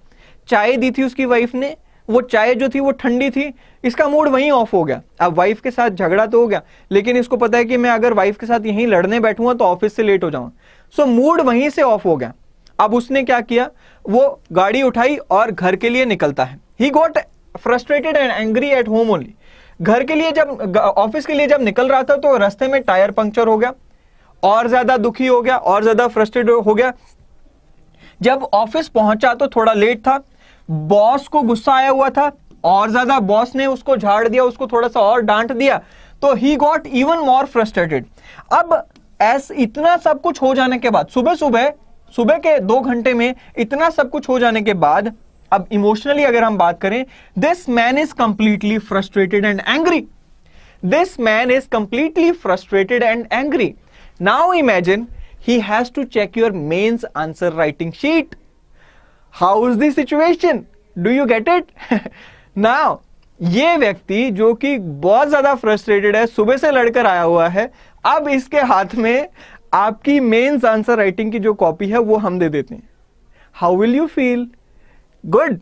चाय दी थी उसकी वाइफ ने, वो चाय जो थी वो ठंडी थी, इसका मूड वहीं ऑफ़ हो गया। अब वाइफ के साथ झगड़ा तो हो गया, लेकिन इसको पता है कि मैं अगर वाइफ के साथ यहीं लड़ने बैठूँगा तो ऑफ़िस से लेट हो जाऊँगा। सो मूड वहीं से ऑफ़ हो गया। अब उसने क्या किया? वो गाड़ी उठाई और घर के लिए निकलता है। He got frustrated and angry at home only. घर के लिए जब ऑफ़िस के लिए जब निकल रहा था तो रास्ते में टायर पंक्चर हो गया, और ज़्यादा दुखी हो गया, और ज़्यादा फ्रस्ट्रेटेड हो गया। जब ऑफ़िस पहुँचा तो थोड़ा लेट था, बॉस को गुस्सा आया हुआ था, और ज़्यादा बॉस ने उसको झाड़ दिया, उसको थोड़ा सा और डांट दिया तो he got even more frustrated अब ऐस, इतना सब कुछ हो जाने के बाद सुबह सुबह सुबह के दो घंटे में इतना सब कुछ हो जाने के बाद अब इमोशनली अगर हम बात करें this man is completely frustrated and angry this man is completely frustrated and angry now imagine he has to check your mains answer writing sheet how is the situation do you get it now ये व्यक्ति जो कि बहुत ज़्यादा frustrated है, सुबह से लड़कर आया हुआ है, अब इसके हाथ में आपकी मेन्स आंसर राइटिंग की जो कॉपी है, वो हम दे देते हैं। How will you feel good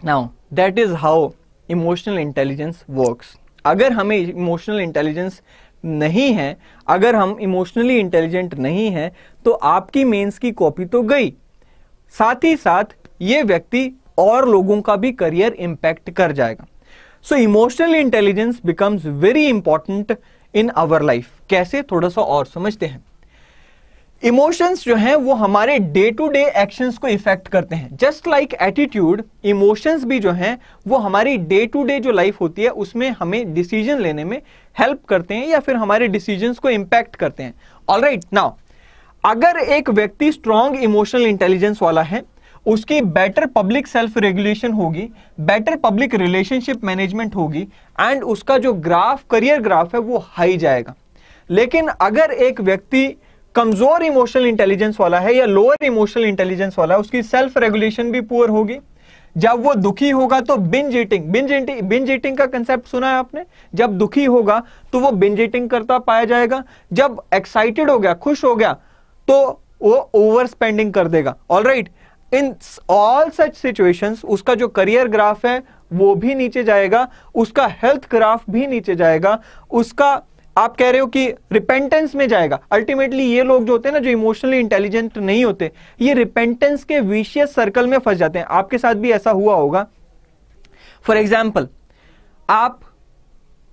now that is how emotional intelligence works अगर हमें इमोशनल इंटेलिजेंस नहीं है, अगर हम इमोशनली इंटेलिजेंट नहीं है तो आपकी मेंस की कॉपी तो गई। साथ ही साथ, ये व्यक्ति और लोगों का भी करियर इंपैक्ट कर जाएगा। So emotional intelligence becomes very important in our life कैसे? थोड़ा सा और समझते हैं। इमोशंस जो हैं, वो हमारे डे टू डे एक्शंस को इफ़ेक्ट करते हैं। जस्ट लाइक एटीट्यूड इमोशंस भी जो हैं, वो हमारी डे टू डे जो लाइफ होती है, उसमें हमें डिसीज़न लेने में हेल्प करते हैं या फिर हमारे डिसीजंस को इम्पैक्ट करते हैं। ऑल राइट नाउ अगर एक व्यक्ति स्ट्रॉन्ग इमोशनल इंटेलिजेंस वाला है, उसकी बेटर पब्लिक सेल्फ रेगुलेशन होगी बेटर पब्लिक रिलेशनशिप मैनेजमेंट होगी एंड उसका जो ग्राफ करियर ग्राफ है, वो हाई जाएगा। लेकिन अगर एक व्यक्ति कमज़ोर इमोशनल इंटेलिजेंस वाला है या लोअर इमोशनल इंटेलिजेंस वाला है, उसकी सेल्फ रेगुलेशन भी पुअर होगी। जब वो दुखी होगा तो binge eating binge eating binge eating का कंसेप्ट सुना है आपने? जब दुखी होगा तो वो बिंज ईटिंग करता पाया जाएगा। जब एक्साइटेड हो गया, खुश हो गया तो वो ओवर स्पेंडिंग कर देगा। All right in all such situations उसका जो करियर ग्राफ है, वो भी नीचे जाएगा, उसका हेल्थ ग्राफ भी नीचे जाएगा, उसका आप कह रहे हो कि रिपेंटेंस में जाएगा। अल्टीमेटली ये लोग जो होते हैं ना, जो इमोशनली इंटेलिजेंट नहीं होते, ये रिपेंटेंस के विशियस सर्कल में फंस जाते हैं। आपके साथ भी ऐसा हुआ होगा। फॉर एग्ज़ाम्पल आप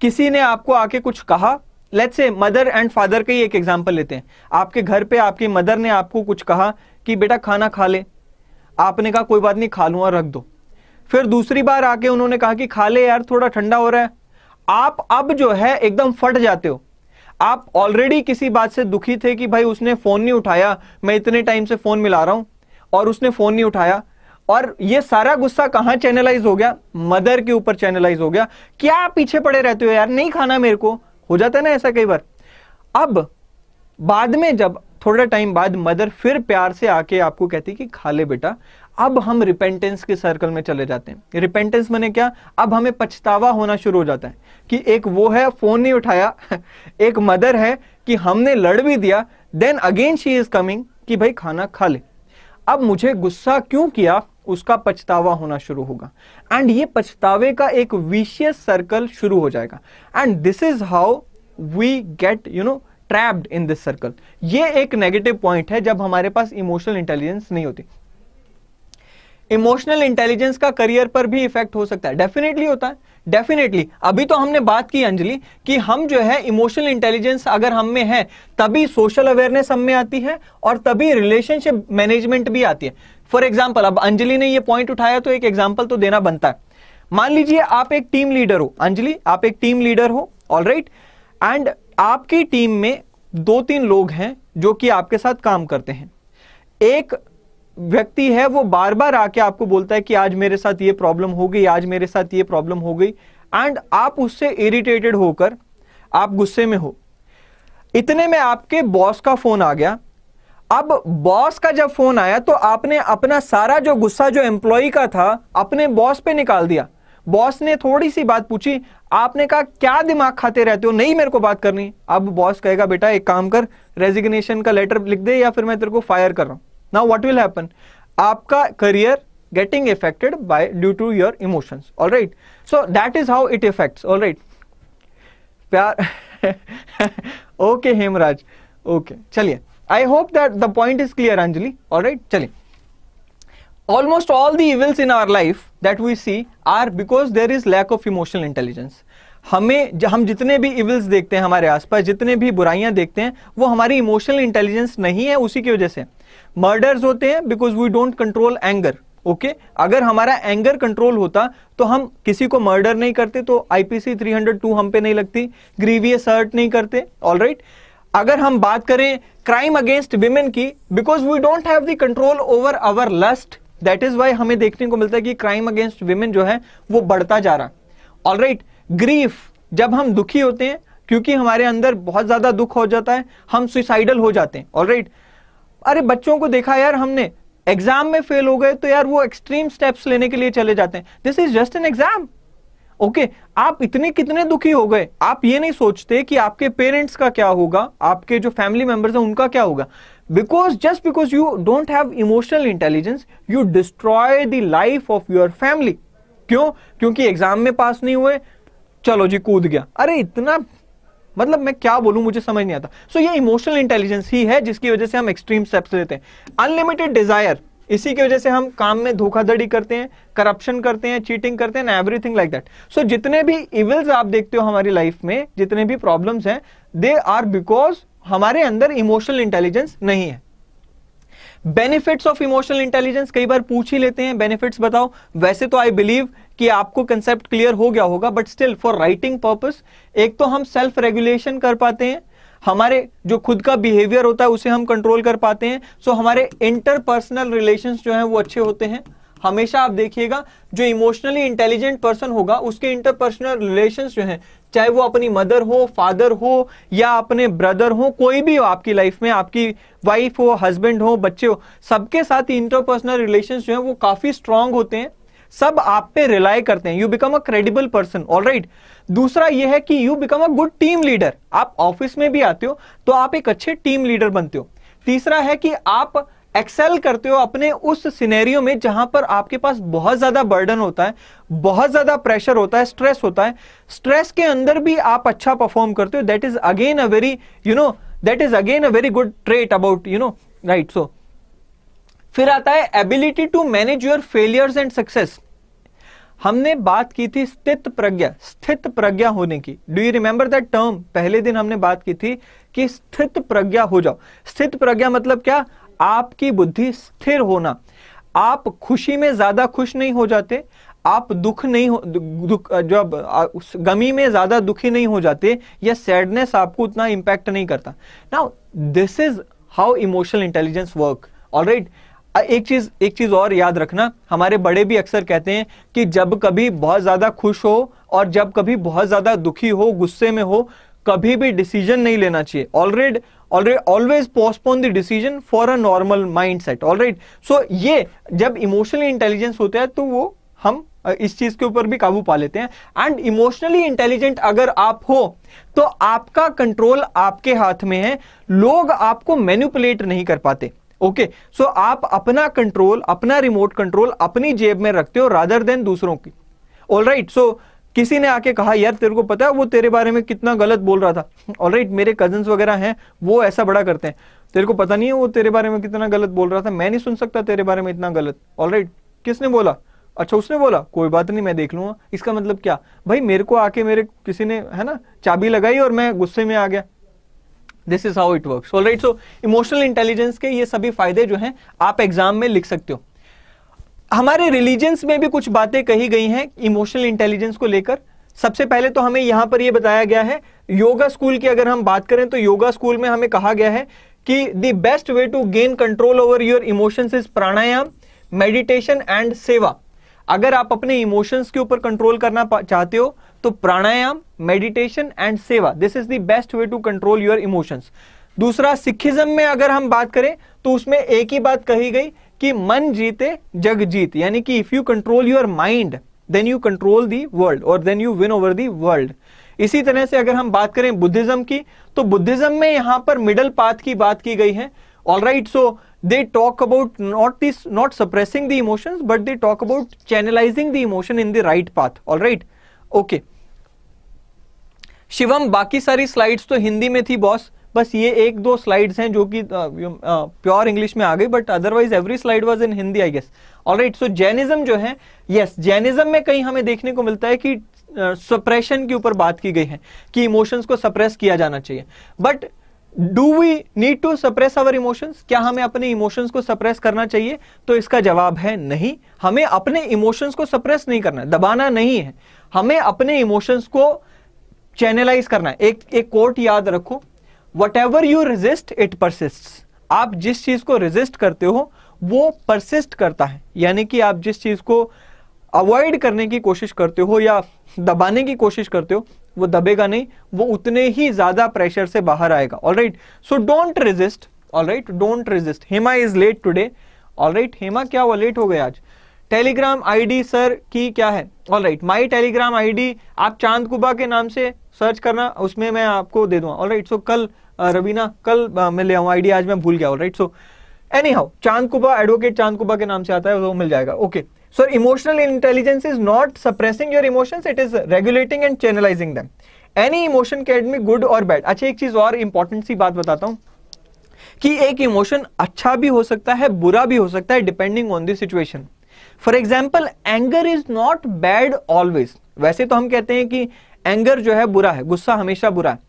किसी ने आपको आके कुछ कहा let's say mother and father का ही एक एग्ज़ाम्पल लेते हैं। आपके घर पे आपकी मदर ने आपको कुछ कहा कि, बेटा, खाना खा ले। आपने कहा, कोई बात नहीं, खा लूँगा, रख दो। फिर दूसरी बार आके उन्होंने कहा कि, खा ले यार, थोड़ा ठंडा हो रहा है। आप अब जो है एकदम फट जाते हो। आप ऑलरेडी किसी बात से दुखी थे कि भाई उसने फ़ोन नहीं उठाया, मैं इतने टाइम से फ़ोन मिला रहा हूँ, और उसने फ़ोन नहीं उठाया। और ये सारा गुस्सा कहाँ चैनलाइज हो गया? मदर के ऊपर चैनलाइज हो गया। क्या पीछे पड़े रहते हो यार? नहीं खाना मेरे को। हो जाता है ना ऐसा कई बार। अब बाद में जब, थोड़ा टाइम बाद, मदर फिर प्यार से आके आपको कहती कि, खा ले बेटा। अब हम रिपेंटेंस के सर्कल में चले जाते हैं। रिपेंटेंस मैंने क्या? अब हमें पछतावा होना शुरू हो जाता है कि एक वो है फ़ोन नहीं उठाया, एक मदर है कि हमने लड़ भी दिया then again she is coming कि भाई खाना खा ले। अब मुझे गुस्सा क्यों किया? उसका पछतावा होना शुरू होगा। एंड ये पछतावे का एक विशियस सर्कल शुरू हो जाएगा। And this is how we get you know trapped in this circle ये एक नेगेटिव पॉइंट है जब हमारे पास इमोशनल इंटेलिजेंस नहीं होती। इमोशनल इंटेलिजेंस का करियर पर भी इफ़ेक्ट हो सकता है। डेफिनेटली होता है। डेफिनेटली अभी तो हमने बात की, अंजलि, कि हम जो है इमोशनल इंटेलिजेंस अगर हम में है, तभी सोशल अवेयरनेस हम में आती है और तभी रिलेशनशिप मैनेजमेंट भी आती है। फॉर एग्ज़ाम्पल अब अंजलि ने ये पॉइंट उठाया तो एक एग्ज़ाम्पल तो देना बनता है। मान लीजिए आप एक टीम लीडर हो, अंजलि, आप एक टीम लीडर हो ऑल राइट एंड आपकी टीम में दो तीन लोग हैं जो कि आपके साथ काम करते हैं। एक व्यक्ति है, वो बार बार आके आपको बोलता है कि आज मेरे साथ ये प्रॉब्लम हो गई, आज मेरे साथ ये प्रॉब्लम हो गई एंड आप उससे इरिटेटेड होकर आप गुस्से में हो। इतने में आपके बॉस का फ़ोन आ गया। अब बॉस का जब फ़ोन आया तो आपने अपना सारा जो गुस्सा जो एम्प्लॉय का था, अपने बॉस पे निकाल दिया। बॉस ने थोड़ी सी बात पूछी, आपने कहा, क्या दिमाग खाते रहते हो? नहीं मेरे को बात करनी अब बॉस कहेगा, बेटा, एक काम कर रेजिग्नेशन का लेटर लिख दे या फिर मैं तेरे को फायर कर रहा हूँ। Now what will happen आपका career getting affected by due to your emotions all right so that is how it affects all right प्यार ओके हेमराज ओके चलिए I hope that the point is clear Anjali all right चलिए almost all the evils in our life that we see are because there is lack of emotional intelligence हमें हम जितने भी evils देखते हैं हमारे आसपास जितने भी बुराइयाँ देखते हैं वो हमारी इमोशनल इंटेलिजेंस नहीं है उसी की वजह से मर्डर्स होते हैं because we don't control anger, okay? अगर हमारा एंगर कंट्रोल होता तो हम किसी को मर्डर नहीं करते तो आईपीसी 302 हम पे नहीं लगती ग्रीवियस हर्ट नहीं करते ऑल राइट right? अगर हम बात करें क्राइम अगेंस्ट विमेन की because we don't have the control over our lust that is why हमें देखने को मिलता है कि क्राइम अगेंस्ट विमेन जो है, वो बढ़ता जा रहा। ऑल राइट ग्रीफ जब हम दुखी होते हैं, क्योंकि हमारे अंदर बहुत ज़्यादा दुख हो जाता है, हम सुसाइडल हो जाते हैं ऑल राइट अरे, बच्चों को देखा यार हमने। एग्ज़ाम में फेल हो गए तो यार वो एक्सट्रीम स्टेप्स लेने के लिए चले जाते हैं। This is just an exam okay आप इतने कितने दुखी हो गए? आप ये नहीं सोचते कि आपके पेरेंट्स का क्या होगा? आपके जो फैमिली मेंबर्स हैं, उनका क्या होगा? Because just because you don't have emotional intelligence you destroy the life of your family क्यों? क्योंकि एग्ज़ाम में पास नहीं हुए। चलो जी, कूद गया। अरे, इतना मतलब मैं क्या बोलूँ मुझे समझ नहीं आता। सो so, ये इमोशनल इंटेलिजेंस ही है जिसकी वजह से हम एक्सट्रीम स्टेप्स लेते हैं। अनलिमिटेड डिज़ायर इसी की वजह से हम काम में धोखाधड़ी करते हैं करप्शन करते हैं चीटिंग करते हैं एवरीथिंग लाइक दैट सो जितने भी इविल्स आप देखते हो हमारी लाइफ में जितने भी प्रॉब्लम्स हैं दे आर बिकॉज़ हमारे अंदर इमोशनल इंटेलिजेंस नहीं है। बेनिफिट्स ऑफ़ इमोशनल इंटेलिजेंस कई बार पूछ ही लेते हैं। बेनिफिट्स बताओ। वैसे तो आई बिलीव कि आपको कंसेप्ट क्लियर हो गया होगा but still for writing purpose एक तो हम सेल्फ रेगुलेशन कर पाते हैं, हमारे जो खुद का बिहेवियर होता है उसे हम कंट्रोल कर पाते हैं सो so हमारे इंटरपर्सनल रिलेशन जो हैं वो अच्छे होते हैं। हमेशा आप देखिएगा, जो इमोशनली इंटेलिजेंट पर्सन होगा, उसके इंटरपर्सनल रिलेशंस जो हैं, चाहे वो अपनी मदर हो फादर हो, या अपने ब्रदर हो, कोई भी हो आपकी लाइफ में, आपकी वाइफ हो हस्बैंड हो, बच्चे हो, सबके साथ इंटरपर्सनल रिलेशंस जो है वो काफ़ी स्ट्रांग होते हैं। सब आप पे रिलाई करते हैं। You become a credible person all right दूसरा यह है कि you become a good team leader आप ऑफ़िस में भी आते हो तो आप एक अच्छे टीम लीडर बनते हो। तीसरा है कि आप एक्सेल करते हो अपने उस सिनेरियो में जहाँ पर आपके पास बहुत ज़्यादा बर्डन होता है, बहुत ज़्यादा प्रेशर होता है स्ट्रेस होता है। स्ट्रेस के अंदर भी आप अच्छा परफॉर्म करते हो। That is again a very you know that is again a very good trait about you know right so फिर आता है ability to manage your failures and success हमने बात की थी स्थित प्रज्ञा स्थित प्रज्ञा होने की। Do you remember that term पहले दिन हमने बात की थी कि स्थित प्रज्ञा हो जाओ। स्थित प्रज्ञा मतलब क्या? आपकी बुद्धि स्थिर होना। आप खुशी में ज़्यादा खुश नहीं हो जाते, आप दुख नहीं हो, दुख, जब गमी में ज़्यादा दुखी नहीं हो जाते, या सैडनेस आपको उतना इंपैक्ट नहीं करता। Now this is how emotional intelligence work alright एक चीज़ एक चीज़ और याद रखना, हमारे बड़े भी अक्सर कहते हैं कि जब कभी बहुत ज़्यादा खुश हो और जब कभी बहुत ज़्यादा दुखी हो, गुस्से में हो, कभी भी डिसीज़न नहीं लेना चाहिए। Already already always postpone the decision for a normal mind set all right so ये जब इमोशनल इंटेलिजेंस होता है तो वो हम इस चीज़ के ऊपर भी काबू पा लेते हैं। एंड इमोशनली इंटेलिजेंट अगर आप हो तो आपका कंट्रोल आपके हाथ में है। लोग आपको मैन्युपुलेट नहीं कर पाते। ओके okay, सो so आप अपना कंट्रोल अपना रिमोट कंट्रोल अपनी जेब में रखते हो रादर देन दूसरों की। ऑल राइट सो किसी ने आके कहा यार तेरे को पता है वो तेरे बारे में कितना गलत बोल रहा था? ऑल राइट right, मेरे कज़न वगैरह हैं वो ऐसा बड़ा करते हैं। तेरे को पता नहीं है वो तेरे बारे में कितना गलत बोल रहा था? मैं नहीं सुन सकता तेरे बारे में इतना गलत। ऑल राइट किसने बोला? अच्छा उसने बोला कोई बात नहीं मैं देख लूँगा। इसका मतलब क्या? भाई मेरे को आके मेरे किसी ने है ना चाबी लगाई और मैं गुस्से में आ गया। This is how it work right so emotional intelligence के ये सभी फ़ायदे जो हैं, आप एग्ज़ाम में लिख सकते हो। हमारे रिलीजन्स में भी कुछ बातें कही गई हैं इमोशनल इंटेलिजेंस को लेकर। सबसे पहले तो हमें यहाँ पर यह बताया गया है योगा स्कूल की अगर हम बात करें तो योगा स्कूल में हमें कहा गया है कि the best way to gain control over your emotions is pranayama meditation and seva अगर आप अपने इमोशंस के ऊपर कंट्रोल करना चाहते हो तो pranayama meditation and seva this is the best way to control your emotions दूसरा, सिखिज्म में अगर हम बात करें तो उसमें एक ही बात कही गई कि मन जीते, जग जीत, यानी कि if you control your mind then you control the world और then you win over the world इसी तरह से अगर हम बात करें बुद्धिज्म की तो बुद्धिज्म में यहाँ पर मिडल पाथ की बात की गई है। All right so they talk about not this not suppressing the emotions but they talk about channelising the emotion in the right path all right okay Shivam, बाकी सारी स्लाइड्स तो हिंदी में थी बॉस बस ये एक दो स्लाइड्स हैं जो कि प्योर इंग्लिश में आ गई but otherwise every slide was in Hindi I guess all right so Jainism जो है यस जैनिज्म में कहीं हमें देखने को मिलता है कि सप्रेशन के ऊपर बात की गई है, कि इमोशंस को सप्रेस किया जाना चाहिए। But do we need to suppress our emotions क्या हमें अपने इमोशंस को सप्रेस करना चाहिए? तो इसका जवाब है नहीं। हमें अपने इमोशंस को सप्रेस नहीं करना दबाना नहीं है। हमें अपने इमोशंस को चैनलाइज करना है। एक एक कोट याद रखो। Whatever you resist it persist आप जिस चीज़ को रेजिस्ट करते हो, वो परसिस्ट करता है। यानी कि आप जिस चीज़ को अवॉइड करने की कोशिश करते हो या दबाने की कोशिश करते हो, वो दबेगा नहीं, वो उतने ही ज़्यादा प्रेशर से बाहर आएगा। All right so don't resist all right don't resist Hema is late today all right Hema क्या हुआ? लेट हो गया आज। टेलीग्राम आईडी सर की क्या है? All right my Telegram ID आप चाँद कुबा के नाम से सर्च करना, उसमें मैं आपको दे दूँगा। ऑल राइट सो कल रवीना, कल मैं ले आऊँ आईडी आज मैं भूल गया all right so anyhow Chand Kuba advocate चाँद कुबा के नाम से आता है, वो मिल जाएगा। Okay so emotional intelligence is not suppressing your emotions it is regulating and channelising them any emotion can be good और बैड अच्छा एक चीज़ और इंपॉर्टेंट सी बात बताता हूँ कि एक इमोशन अच्छा भी हो सकता है, बुरा भी हो सकता है depending on the situation for example anger is not bad always वैसे तो हम कहते हैं कि एंगर जो है बुरा है, गुस्सा हमेशा बुरा है।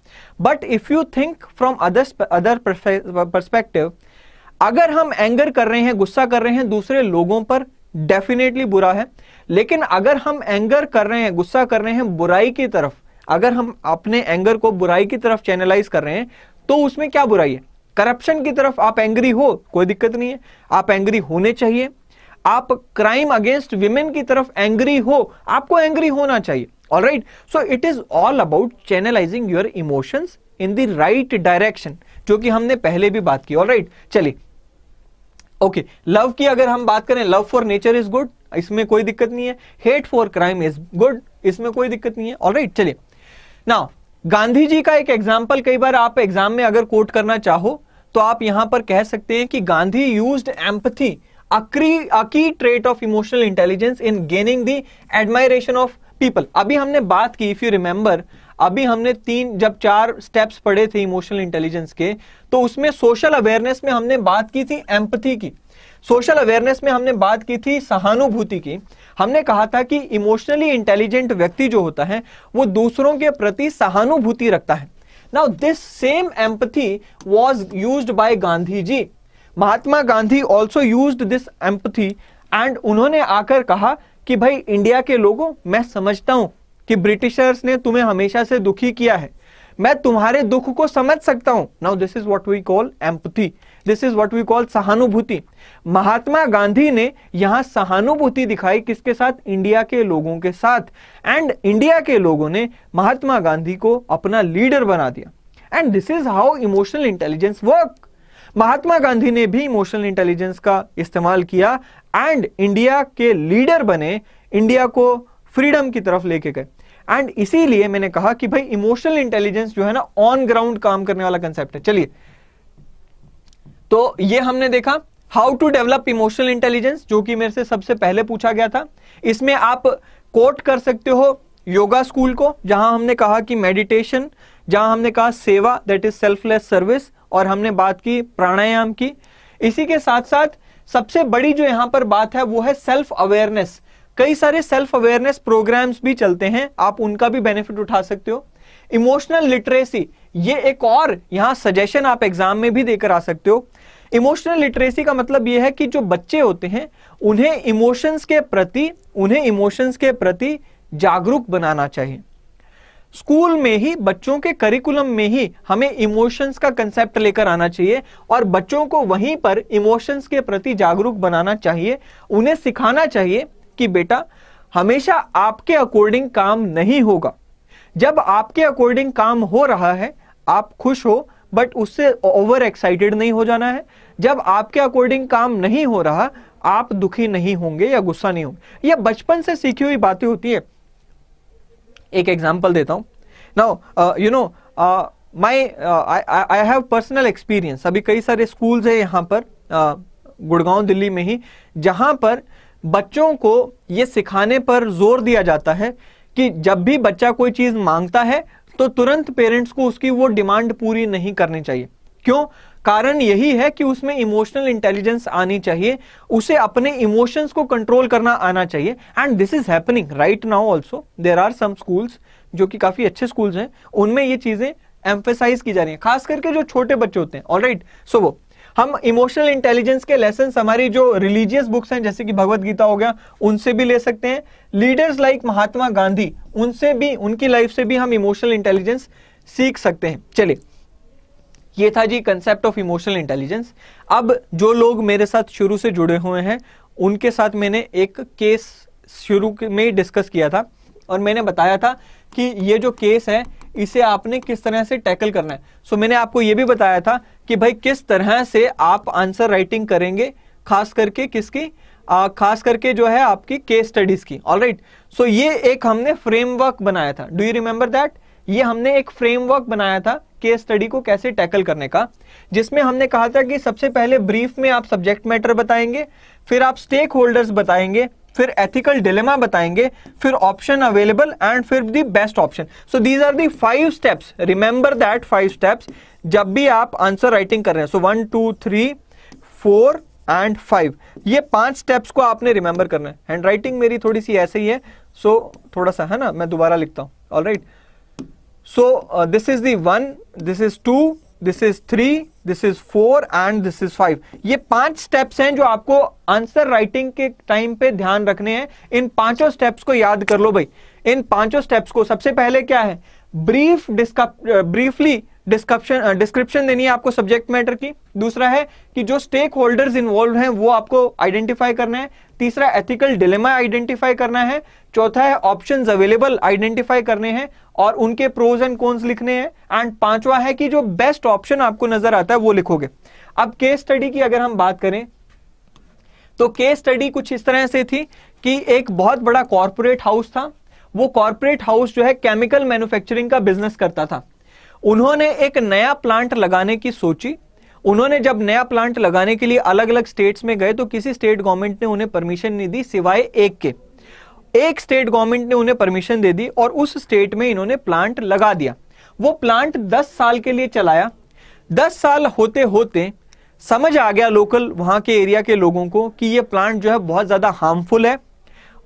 But if you think from other other perspective अगर हम एंगर कर रहे हैं, गुस्सा कर रहे हैं, दूसरे लोगों पर डेफिनेटली बुरा है। लेकिन अगर हम एंगर कर रहे हैं, गुस्सा कर रहे हैं, बुराई की तरफ़, अगर हम अपने एंगर को बुराई की तरफ़ चैनलाइज कर रहे हैं तो उसमें क्या बुराई है? करप्शन की तरफ़ आप एंग्री हो, कोई दिक्कत नहीं है। आप एंग्री होने चाहिए। आप क्राइम अगेंस्ट विमेन की तरफ़ एंग्री हो, आपको एंग्री होना चाहिए। All right so it is all about channelising your emotions in the right direction जो कि हमने पहले भी बात की। ऑल राइट चलिए। ओके लव की अगर हम बात करें love for nature is good इसमें कोई दिक्कत नहीं है। Hate for crime is good इसमें कोई दिक्कत नहीं है। ऑल राइट चलिए। ना गांधी जी का एक एग्ज़ाम्पल कई बार आप एग्ज़ाम में अगर कोट करना चाहो तो आप यहाँ पर कह सकते हैं कि Gandhi use empathy a key trait of emotional intelligence in gaining the admiration of people. अभी हमने बात की इफ़ यू रिमेंबर अभी हमने तीन, जब चार स्टेप्स पढ़े थे इमोशनल इंटेलिजेंस के तो उसमें सोशल अवेयरनेस में हमने बात की थी एम्पथी की। सोशल अवेयरनेस में हमने बात की थी सहानुभूति की। हमने कहा था कि इमोशनली इंटेलिजेंट व्यक्ति जो होता है, वो दूसरों के प्रति सहानुभूति रखता है। Now this same empathy was use by Gandhi ji Mahatma Gandhi also use this empathy and उन्होंने आकर कहा कि भाई इंडिया के लोगों, मैं समझता हूँ कि ब्रिटिशर्स ने तुम्हें हमेशा से दुखी किया है। मैं तुम्हारे दुख को समझ सकता हूँ। Now this is what we call empathy this is what we call sahanubhuti. Mahatma Gandhi ने यहाँ सहानुभूति दिखाई किसके साथ? इंडिया के लोगों के साथ। एंड इंडिया के लोगों ने महात्मा गांधी को अपना लीडर बना दिया। And this is how emotional intelligence work Mahatma Gandhi ने भी इमोशनल इंटेलिजेंस का इस्तेमाल किया एंड इंडिया के लीडर बने इंडिया को फ्रीडम की तरफ़ लेके गए। एंड इसीलिए मैंने कहा कि भाई इमोशनल इंटेलिजेंस जो है ना ऑन ग्राउंड काम करने वाला कंसेप्ट है। चलिए। तो ये हमने देखा how to develop emotional intelligence जो कि मेरे से सबसे पहले पूछा गया था। इसमें आप कोट कर सकते हो योगा स्कूल को, जहाँ हमने कहा कि मेडिटेशन जहाँ हमने कहा सेवा दैट इज़ सेल्फलेस सर्विस और हमने बात की प्राणायाम की। इसी के साथ साथ सबसे बड़ी जो यहाँ पर बात है, वो है सेल्फ अवेयरनेस कई सारे सेल्फ अवेयरनेस प्रोग्राम्स भी चलते हैं, आप उनका भी बेनिफिट उठा सकते हो। इमोशनल लिटरेसी ये एक और यहाँ सजेशन आप एग्ज़ाम में भी देकर आ सकते हो। इमोशनल लिटरेसी का मतलब यह है कि जो बच्चे होते हैं, उन्हें इमोशंस के प्रति, उन्हें इमोशंस के प्रति जागरूक बनाना चाहिए। स्कूल में ही, बच्चों के करिकुलम में ही हमें इमोशंस का कंसेप्ट लेकर आना चाहिए और बच्चों को वहीं पर इमोशंस के प्रति जागरूक बनाना चाहिए। उन्हें सिखाना चाहिए कि बेटा, हमेशा आपके अकॉर्डिंग काम नहीं होगा। जब आपके अकॉर्डिंग काम हो रहा है, आप खुश हो बट उससे ओवर एक्साइटेड नहीं हो जाना है। जब आपके अकॉर्डिंग काम नहीं हो रहा, आप दुखी नहीं होंगे या गुस्सा नहीं होंगे। यह बचपन से सीखी हुई बातें होती है। एक एग्ज़ाम्पल देता हूँ। Now you know my I have personal experience अभी कई सारे स्कूल्स है यहाँ पर uh, गुड़गांव दिल्ली में ही जहाँ पर बच्चों को ये सिखाने पर ज़ोर दिया जाता है कि जब भी बच्चा कोई चीज़ माँगता है तो तुरंत पेरेंट्स को उसकी वो डिमांड पूरी नहीं करनी चाहिए। क्यों? कारण यही है कि उसमें इमोशनल इंटेलिजेंस आनी चाहिए, उसे अपने इमोशंस को कंट्रोल करना आना चाहिए। And this is happening right now also there are some schools जो कि काफ़ी अच्छे स्कूल्स हैं, उनमें ये चीज़ें एम्फेसाइज की जा रही है। खास करके जो छोटे बच्चे होते हैं ऑल राइट सो वो, हम इमोशनल इंटेलिजेंस के लेसन हमारी जो रिलीजियस बुक्स हैं, जैसे कि भगवत गीता हो गया, उनसे भी ले सकते हैं। लीडर्स लाइक महात्मा गांधी उनसे भी, उनकी लाइफ से भी हम इमोशनल इंटेलिजेंस सीख सकते हैं। चलिए ये था जी कंसेप्ट ऑफ़ इमोशनल इंटेलिजेंस अब जो लोग मेरे साथ शुरू से जुड़े हुए हैं उनके साथ मैंने एक केस शुरू में ही डिस्कस किया था और मैंने बताया था कि ये जो केस है इसे आपने किस तरह से टैकल करना है। सो so, मैंने आपको यह भी बताया था कि भाई किस तरह से आप आंसर राइटिंग करेंगे खास करके किसकी? आ, खास करके जो है आपकी केस स्टडीज़ की। ऑल राइट सो ये एक हमने फ्रेमवर्क बनाया था। डू यू रिमेंबर दैट ये हमने एक फ्रेमवर्क बनाया था केस स्टडी को कैसे टैकल करने का जिसमें हमने कहा था कि सबसे पहले ब्रीफ में आप सब्जेक्ट मैटर बताएँगे फिर आप स्टेक होल्डर्स बताएँगे फिर एथिकल डिलेमा बताएँगे फिर ऑप्शन अवेलेबल एंड फिर the best option so these are the five steps remember that five steps जब भी आप आंसर राइटिंग कर रहे हैं so one two three four and five ये पाँच स्टेप्स को आपने रिमेंबर करना है. हैंड राइटिंग मेरी थोड़ी सी ऐसे ही है. सो so, थोड़ा सा है ना? मैं दोबारा लिखता हूँ. All right so this is the one this is two this is three this is four and this is five ये पाँच स्टेप्स हैं जो आपको आंसर राइटिंग के टाइम पे ध्यान रखने हैं। इन पाँचों स्टेप्स को याद कर लो भाई। इन पाँचों स्टेप्स को सबसे पहले क्या है? ब्रीफ ब्रीफली डिस्क्रिप्शन डिस्क्रिप्शन देनी है आपको सब्जेक्ट मैटर की। दूसरा है कि जो स्टेक होल्डर्स इन्वॉल्व हैं, वो आपको आइडेंटिफाई करना है। तीसरा एथिकल डिलेमा आइडेंटिफाई करना है। चौथा है ऑप्शन अवेलेबल आइडेंटिफाई करने हैं और उनके प्रोज एंड कॉन्स लिखने हैं। एंड पांचवा है कि जो बेस्ट ऑप्शन आपको नज़र आता है, वो लिखोगे। अब केस स्टडी की अगर हम बात करें तो केस स्टडी कुछ इस तरह से थी कि एक बहुत बड़ा कॉरपोरेट हाउस था। वो कॉरपोरेट हाउस जो है केमिकल मैन्युफैक्चरिंग का बिज़नेस करता था। उन्होंने एक नया प्लांट लगाने की सोची। उन्होंने जब नया प्लांट लगाने के लिए अलग अलग स्टेट्स में गए तो किसी स्टेट गवर्नमेंट ने उन्हें परमिशन नहीं दी सिवाय एक के। एक स्टेट गवर्नमेंट ने उन्हें परमिशन दे दी और उस स्टेट में इन्होंने प्लांट लगा दिया। वो प्लांट 10 साल के लिए चलाया। 10 साल होते होते समझ आ गया लोकल वहाँ के एरिया के लोगों को कि ये प्लांट जो है बहुत ज़्यादा हार्मफुल है।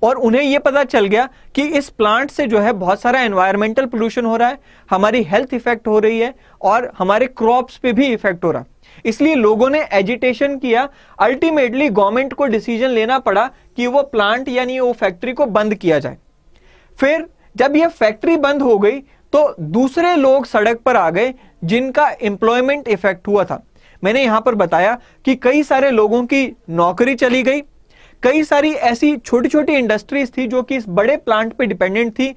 और उन्हें यह पता चल गया कि इस प्लांट से जो है बहुत सारा एनवायरमेंटल पोल्यूशन हो रहा है, हमारी हेल्थ इफ़ेक्ट हो रही है और हमारे क्रॉप्स पे भी इफ़ेक्ट हो रहा इसलिए लोगों ने एजिटेशन किया। अल्टीमेटली गवर्नमेंट को डिसीज़न लेना पड़ा कि वो प्लांट यानी वो फैक्ट्री को बंद किया जाए। फिर जब यह फैक्ट्री बंद हो गई तो दूसरे लोग सड़क पर आ गए जिनका एम्प्लॉयमेंट इफ़ेक्ट हुआ था। मैंने यहाँ पर बताया कि कई सारे लोगों की नौकरी चली गई। कई सारी ऐसी छोटी छोटी इंडस्ट्रीज़ थी जो कि इस बड़े प्लांट पे डिपेंडेंट थी,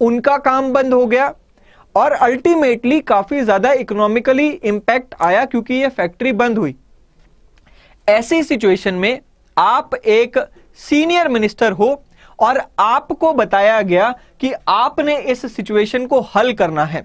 उनका काम बंद हो गया और अल्टीमेटली काफ़ी ज़्यादा इकोनॉमिकली इंपैक्ट आया क्योंकि ये फैक्ट्री बंद हुई। ऐसी सिचुएशन में आप एक सीनियर मिनिस्टर हो और आपको बताया गया कि आपने इस सिचुएशन को हल करना है।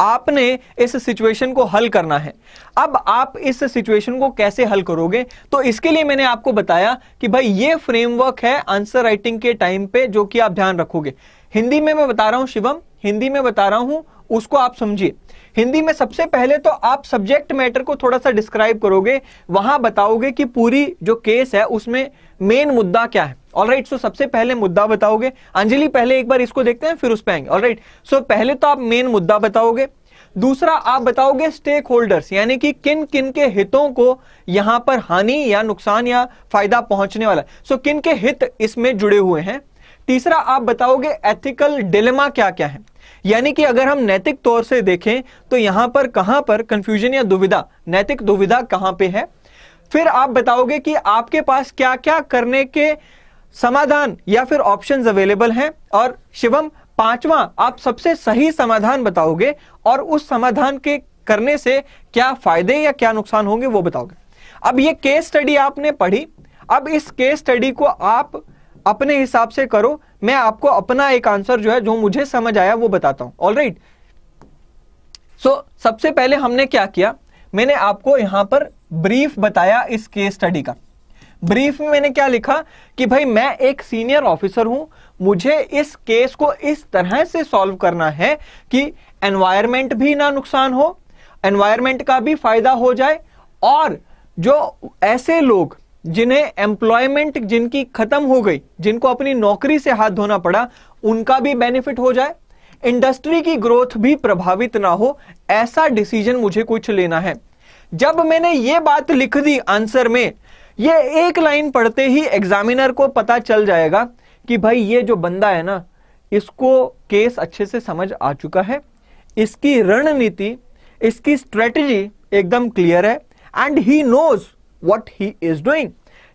आपने इस सिचुएशन को हल करना है। अब आप इस सिचुएशन को कैसे हल करोगे? तो इसके लिए मैंने आपको बताया कि भाई, ये फ्रेमवर्क है आंसर राइटिंग के टाइम पे, जो कि आप ध्यान रखोगे। हिंदी में मैं बता रहा हूँ, शिवम, हिंदी में बता रहा हूँ, उसको आप समझिए। हिंदी में सबसे पहले तो आप सब्जेक्ट मैटर को थोड़ा सा डिस्क्राइब करोगे। वहाँ बताओगे कि पूरी जो केस है, उसमें मेन मुद्दा क्या है। ऑल राइट सो सबसे पहले मुद्दा बताओगे? अंजलि पहले एक बार इसको देखते हैं फिर उस पर आएँगे। ऑल राइट सो पहले तो आप मेन मुद्दा बताओगे। दूसरा आप बताओगे स्टेक होल्डर्स यानी कि किन किन के हितों को यहाँ पर हानि या नुकसान या फ़ायदा पहुँचने वाला सो so, किन के हित इसमें जुड़े हुए हैं? तीसरा आप बताओगे एथिकल डिलेमा क्या क्या है? यानी कि अगर हम नैतिक तौर से देखें तो यहाँ पर कहाँ पर कंफ्यूजन या दुविधा? नैतिक दुविधा कहाँ पे है? फिर आप बताओगे कि आपके पास क्या क्या करने के समाधान या फिर ऑप्शंस अवेलेबल हैं। और शिवम, पांचवा, आप सबसे सही समाधान बताओगे और उस समाधान के करने से क्या फ़ायदे या क्या नुकसान होंगे वो बताओगे। अब ये केस स्टडी आपने पढ़ी। अब इस केस स्टडी को आप अपने हिसाब से करो। मैं आपको अपना एक आंसर जो है, जो मुझे समझ आया, वो बताता हूँ। ऑल राइट सो सबसे पहले हमने क्या किया? मैंने आपको यहाँ पर ब्रीफ बताया इस केस स्टडी का। ब्रीफ में मैंने क्या लिखा कि भाई मैं एक सीनियर ऑफिसर हूँ, मुझे इस केस को इस तरह से सॉल्व करना है कि एनवायरमेंट भी ना नुकसान हो एनवायरमेंट का भी फ़ायदा हो जाए और जो ऐसे लोग जिन्हें एम्प्लॉयमेंट जिनकी खत्म हो गई, जिनको अपनी नौकरी से हाथ धोना पड़ा, उनका भी बेनिफिट हो जाए। इंडस्ट्री की ग्रोथ भी प्रभावित ना हो, ऐसा डिसीज़न मुझे कुछ लेना है। जब मैंने ये बात लिख दी आंसर में ये एक लाइन पढ़ते ही एग्जामिनर को पता चल जाएगा कि भाई ये जो बंदा है ना, इसको केस अच्छे से समझ आ चुका है। इसकी रणनीति, इसकी स्ट्रेटजी एकदम क्लियर है and he knows what he is doing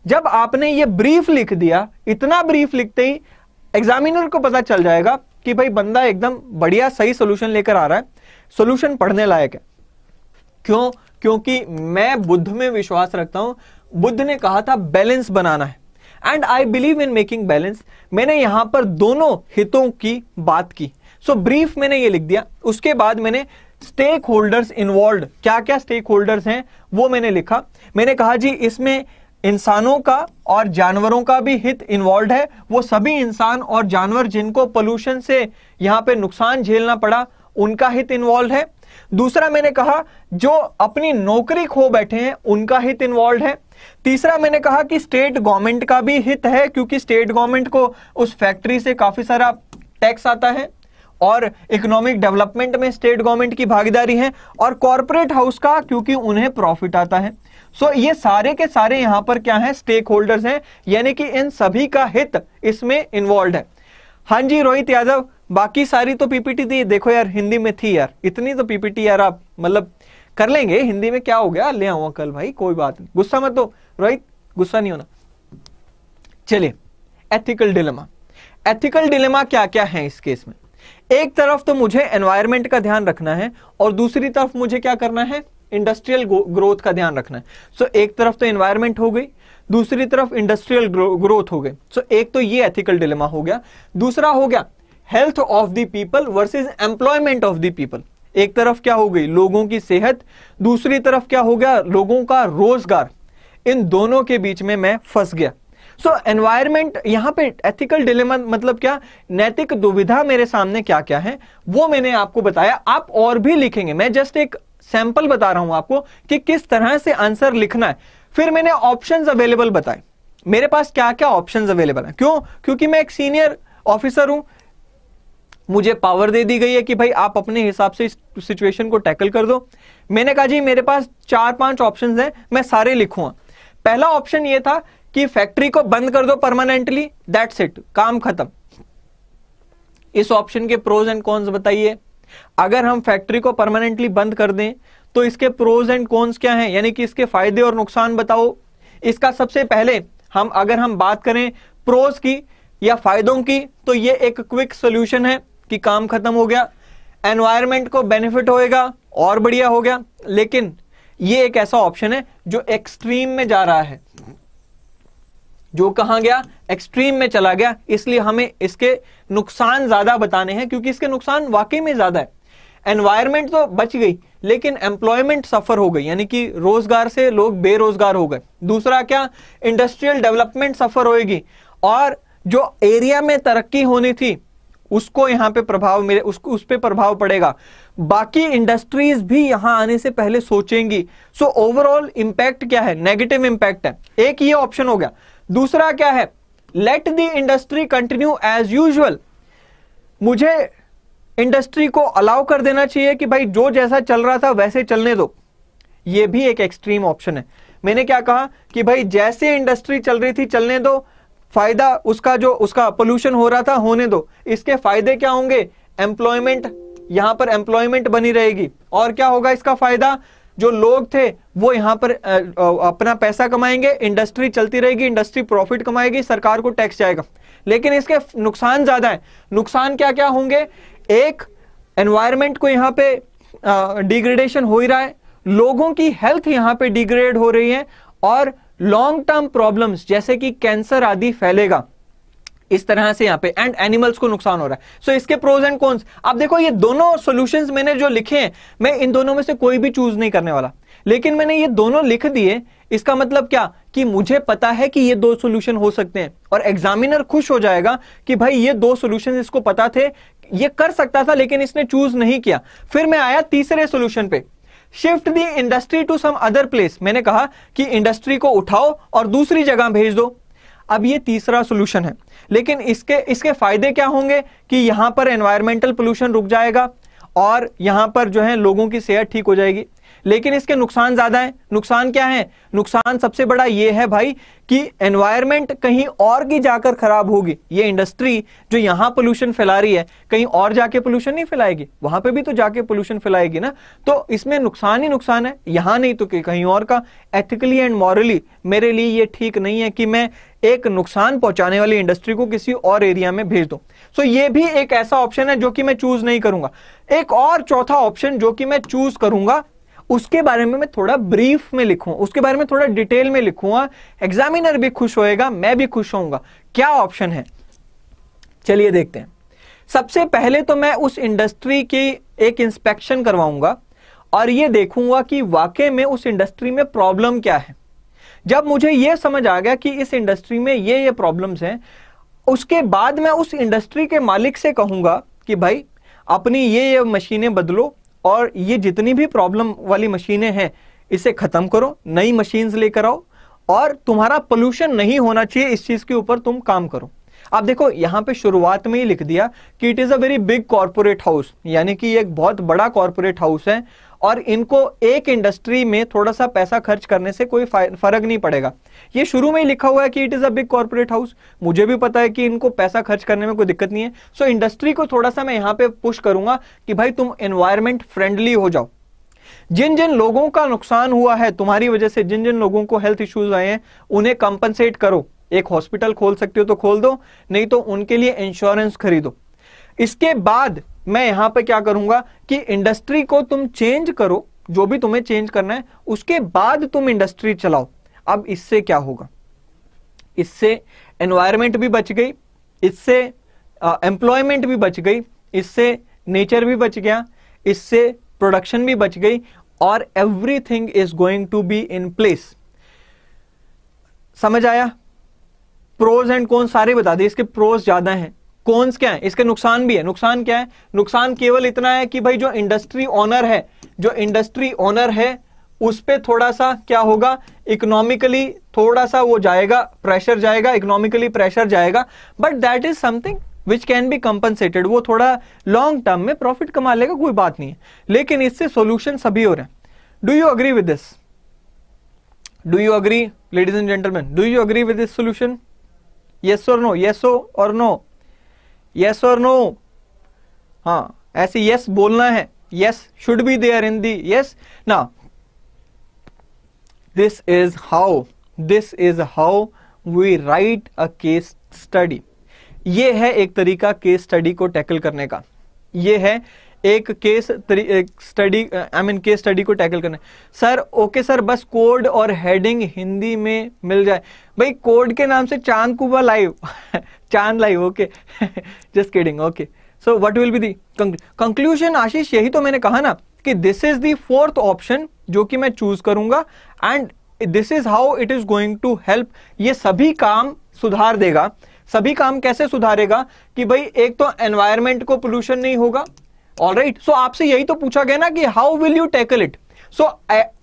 जब आपने ये ब्रीफ लिख दिया, इतना ब्रीफ लिखते ही एग्जामिनर को पता चल जाएगा कि भाई बंदा एकदम बढ़िया सही सोल्यूशन लेकर आ रहा है। सोल्यूशन पढ़ने लायक है। क्यों? क्योंकि मैं बुद्ध में विश्वास रखता हूँ बुद्ध ने कहा था बैलेंस बनाना है. And I believe in making balance मैंने यहाँ पर दोनों हितों की बात की। सो so, ब्रीफ मैंने ये लिख दिया। उसके बाद मैंने स्टेक होल्डर्स इन्वॉल्व क्या क्या स्टेक होल्डर्स हैं वो मैंने लिखा। मैंने कहा जी इसमें इंसानों का और जानवरों का भी हित इन्वॉल्व है। वो सभी इंसान और जानवर जिनको पोल्यूशन से यहाँ पे नुकसान झेलना पड़ा उनका हित इन्वॉल्व है। दूसरा मैंने कहा जो अपनी नौकरी खो बैठे हैं उनका हित इन्वॉल्व है। तीसरा, मैंने कहा कि स्टेट गवर्नमेंट का भी हित है, क्योंकि स्टेट गवर्नमेंट को उस फैक्ट्री से काफ़ी सारा टैक्स आता है और इकोनॉमिक डेवलपमेंट में स्टेट गवर्नमेंट की भागीदारी है और कॉरपोरेट हाउस का, क्योंकि उन्हें प्रॉफिट आता है। सो ये सारे के सारे यहाँ पर क्या है? स्टेक होल्डर्स हैं, यानी कि इन सभी का हित इसमें इन्वॉल्व है। हाँ जी, रोहित यादव, बाकी सारी तो पीपीटी थी। देखो यार, हिंदी में थी यार। इतनी तो पीपीटी यार आप मतलब कर लेंगे हिंदी में क्या हो गया? ले आऊँगा कल भाई कोई बात नहीं। गुस्सा मत दो रोहित गुस्सा नहीं होना। चलिए एथिकल डिलेमा एथिकल डिलेमा क्या क्या है इस केस में? एक तरफ़ तो मुझे एनवायरमेंट का ध्यान रखना है और दूसरी तरफ़ मुझे क्या करना है? इंडस्ट्रियल ग्रोथ का ध्यान रखना है। सो so, एक तरफ़ तो एनवायरमेंट हो गई दूसरी तरफ़ इंडस्ट्रियल ग्रोथ हो गई। सो so, एक तो ये एथिकल डिलेमा हो गया। दूसरा हो गया health of the people versus employment of the people एक तरफ़ क्या हो गई? लोगों की सेहत दूसरी तरफ़ क्या हो गया? लोगों का रोज़गार। इन दोनों के बीच में मैं फंस गया। सो so, एनवायरमेंट यहाँ पे एथिकल डिलेमा मतलब क्या? नैतिक दुविधा मेरे सामने क्या क्या है वो मैंने आपको बताया। आप और भी लिखेंगे। मैं जस्ट एक सैंपल बता रहा हूँ आपको कि किस तरह से आंसर लिखना है। फिर मैंने ऑप्शंस अवेलेबल बताए। मेरे पास क्या क्या ऑप्शंस अवेलेबल है? क्यों? क्योंकि मैं एक सीनियर ऑफिसर हूँ। मुझे पावर दे दी गई है कि भाई आप अपने हिसाब से इस सिचुएशन को टैकल कर दो। मैंने कहा, जी, मेरे पास चार पाँच ऑप्शन हैं, मैं सारे लिखूँगा पहला ऑप्शन ये था कि फैक्ट्री को बंद कर दो परमानेंटली दैट्स इट काम खत्म। इस ऑप्शन के प्रोज एंड कॉन्स बताइए। अगर हम फैक्ट्री को परमानेंटली बंद कर दें तो इसके प्रोज एंड कॉन्स क्या हैं? यानी कि इसके फ़ायदे और नुकसान बताओ। इसका सबसे पहले, हम, अगर हम बात करें प्रोज की या फायदों की तो ये एक क्विक सोल्यूशन है। कि काम खत्म हो गया एनवायरमेंट को बेनिफिट होएगा, और बढ़िया हो गया। लेकिन ये एक ऐसा ऑप्शन है जो एक्सट्रीम में जा रहा है। जो कहा गया? एक्सट्रीम में चला गया। इसलिए हमें इसके नुकसान ज़्यादा बताने हैं, क्योंकि इसके नुकसान वाकई में ज़्यादा है। एनवायरमेंट तो बच गई, लेकिन एम्प्लॉयमेंट सफ़र हो गई, यानी कि रोज़गार से लोग बेरोजगार हो गए। दूसरा क्या? इंडस्ट्रियल डेवलपमेंट सफ़र होएगी। और जो एरिया में तरक्की होनी थी उसको यहाँ पे प्रभाव मिले उसको उस पर प्रभाव पड़ेगा। बाकी इंडस्ट्रीज़ भी यहाँ आने से पहले सोचेंगी। सो ओवरऑल इंपैक्ट क्या है? नेगेटिव इंपैक्ट है। एक ये ऑप्शन हो गया। दूसरा क्या है? Let the industry continue as usual मुझे इंडस्ट्री को अलाउ कर देना चाहिए कि भाई जो जैसा चल रहा था वैसे चलने दो। ये भी एक एक्सट्रीम ऑप्शन है। मैंने क्या कहा कि भाई जैसे इंडस्ट्री चल रही थी, चलने दो। फ़ायदा उसका जो, उसका पोल्यूशन हो रहा था, होने दो। इसके फ़ायदे क्या होंगे? एम्प्लॉयमेंट यहाँ पर एम्प्लॉयमेंट बनी रहेगी। और क्या होगा इसका फ़ायदा? जो लोग थे, वो यहाँ पर अपना पैसा कमाएँगे इंडस्ट्री चलती रहेगी इंडस्ट्री प्रॉफिट कमाएगी, सरकार को टैक्स जाएगा। लेकिन इसके नुकसान ज़्यादा है। नुकसान क्या क्या होंगे? एक एनवायरमेंट को यहाँ पे डिग्रेडेशन हो ही रहा है। लोगों की हेल्थ यहाँ पे डिग्रेड हो रही है। और लॉन्ग टर्म प्रॉब्लम्स जैसे कि कैंसर आदि फैलेगा इस तरह से यहाँ पे एंड एनिमल्स को नुकसान हो रहा है। सो so, इसके प्रोज एंड कॉन्स आप देखो ये दोनों सॉल्यूशंस मैंने जो लिखे हैं मैं इन दोनों में से कोई भी चूज़ नहीं करने वाला। लेकिन मैंने ये दोनों लिख दिए इसका मतलब क्या? कि मुझे पता है कि ये दो सॉल्यूशन हो सकते हैं और एग्जामिनर खुश हो जाएगा कि भाई ये दो सोल्यूशन इसको पता थे ये कर सकता था लेकिन इसने चूज़ नहीं किया। फिर मैं आया तीसरे सोल्यूशन पे। Shift the industry to some other place मैंने कहा कि इंडस्ट्री को उठाओ और दूसरी जगह भेज दो। अब ये तीसरा सोल्यूशन है। लेकिन इसके इसके फ़ायदे क्या होंगे कि यहाँ पर एनवायरमेंटल पोल्यूशन रुक जाएगा और यहाँ पर जो है लोगों की सेहत ठीक हो जाएगी। लेकिन इसके नुकसान ज़्यादा है। नुकसान क्या है? नुकसान सबसे बड़ा ये है भाई कि एनवायरमेंट कहीं और की जाकर खराब होगी। ये इंडस्ट्री जो यहाँ पोल्यूशन फैला रही है, कहीं और जाके पोल्यूशन नहीं फैलाएगी। वहाँ पे भी तो जाके पोल्यूशन फैलाएगी ना। तो इसमें नुकसान ही नुकसान है। यहाँ नहीं तो कहीं और का। एथिकली एंड मॉरली मेरे लिए ये ठीक नहीं है कि मैं एक नुकसान पहुँचाने वाली इंडस्ट्री को किसी और एरिया में भेज दूँ। सो ये भी एक ऐसा ऑप्शन है जो कि मैं चूज़ नहीं करूँगा। एक और चौथा ऑप्शन जो कि मैं चूज़ करूँगा उसके बारे में मैं थोड़ा ब्रीफ में लिखूं, उसके बारे में थोड़ा डिटेल में लिखूँगा एग्जामिनर भी खुश होएगा, मैं भी खुश होऊँगा। क्या ऑप्शन है? चलिए देखते हैं। सबसे पहले तो मैं उस इंडस्ट्री की एक इंस्पेक्शन करवाऊँगा और ये देखूँगा कि वाकई में उस इंडस्ट्री में प्रॉब्लम क्या है। जब मुझे यह समझ आ गया कि इस इंडस्ट्री में ये ये प्रॉब्लम्स हैं, उसके बाद मैं उस इंडस्ट्री के मालिक से कहूँगा कि भाई, अपनी ये ये मशीनें बदलो और ये जितनी भी प्रॉब्लम वाली मशीनें हैं, इसे खत्म करो, नई मशीन्स लेकर आओ और तुम्हारा पोल्यूशन नहीं होना चाहिए इस चीज़ के ऊपर तुम काम करो। आप देखो, यहाँ पे शुरुआत में ही लिख दिया कि it is a very big corporate house यानी कि एक बहुत बड़ा कॉरपोरेट हाउस है और इनको एक इंडस्ट्री में थोड़ा सा पैसा खर्च करने से कोई फ़र्क नहीं पड़ेगा। ये शुरू में ही लिखा हुआ है कि it is a big corporate house मुझे भी पता है कि इनको पैसा खर्च करने में कोई दिक्कत नहीं है। सो so, इंडस्ट्री को थोड़ा सा मैं यहाँ पे पुश करूँगा कि भाई तुम एनवायरमेंट फ्रेंडली हो जाओ। जिन जिन लोगों का नुकसान हुआ है तुम्हारी वजह से जिन जिन लोगों को हेल्थ इश्यूज़ आए हैं उन्हें कंपनसेट करो। एक हॉस्पिटल खोल सकते हो तो खोल दो नहीं तो उनके लिए इंश्योरेंस खरीदो। इसके बाद मैं यहाँ पर क्या करूँगा कि इंडस्ट्री को तुम चेंज करो, जो भी तुम्हें चेंज करना है, उसके बाद तुम इंडस्ट्री चलाओ। अब इससे क्या होगा? इससे एनवायरमेंट भी बच गई, इससे एम्प्लॉयमेंट भी बच गई, इससे नेचर भी बच गया, इससे प्रोडक्शन भी बच गई और everything is going to be in place समझ आया? प्रोज एंड कौन सारे बता दिए, इसके प्रोज ज़्यादा हैं। कौनस क्या है? इसके नुकसान भी है। नुकसान क्या है? नुकसान केवल इतना है कि भाई जो इंडस्ट्री ओनर है, जो इंडस्ट्री ओनर है, उस पर थोड़ा सा क्या होगा? इकोनॉमिकली थोड़ा सा वो जाएगा प्रेशर जाएगा इकोनॉमिकली प्रेशर जाएगा। But that is something which can be compensated वो थोड़ा लॉन्ग टर्म में प्रॉफिट कमा लेगा, कोई बात नहीं है। लेकिन इससे सोल्यूशन सभी हो। रहे हैं do you agree with this do you agree ladies and gentleman do you agree with this solution yes और नो येस और नो येस और नो हाँ ऐसे यस बोलना है। Yes should be there in the yes ना this is how this is how we write a case study ये है एक तरीका केस स्टडी को टैकल करने का। ये है एक case study I mean case study को टैकल करना सर ओके सर बस कोड और हेडिंग हिंदी में मिल जाए। भाई कोड के नाम से चाँद Kuba live Chand live okay just kidding okay so what will be the conclusion Ashish, यही तो मैंने कहा ना कि this is the fourth option जो कि मैं चूज़ करूँगा and this is how it is going to help ये सभी काम सुधार देगा। सभी काम कैसे सुधारेगा कि भाई, एक तो एनवायरमेंट को पोल्यूशन नहीं होगा ऑल राइट सो आपसे यही तो पूछा गया ना कि how will you tackle it so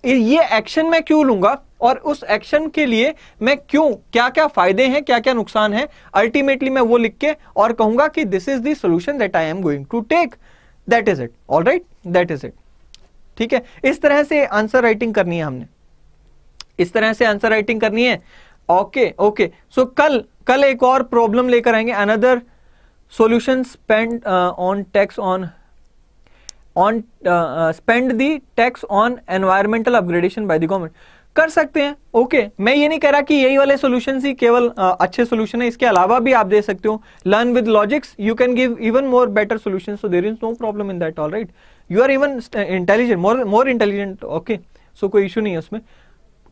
ये एक्शन मैं क्यों लूँगा? और उस एक्शन के लिए मैं क्यों क्या क्या फ़ायदे हैं क्या क्या नुकसान है? अल्टीमेटली मैं वो लिख के और कहूँगा कि this is the solution that I am going to take that is it all right that is it ठीक है? इस तरह से आंसर राइटिंग करनी है हमने। इस तरह से आंसर राइटिंग करनी है। ओके ओके सो कल कल एक और प्रॉब्लम लेकर आएँगे। Another solution spend on tax on on spend the tax on environmental upgradation by the government कर सकते हैं ओके okay. मैं ये नहीं कह रहा कि यही वाले सोल्यूशन ही केवल uh, अच्छे सोल्यूशन है इसके अलावा भी आप दे सकते हो. Learn with logics you can give even more better solution so there is no problem in that all right you are even intelligent more more intelligent okay so कोई इशू नहीं है उसमें.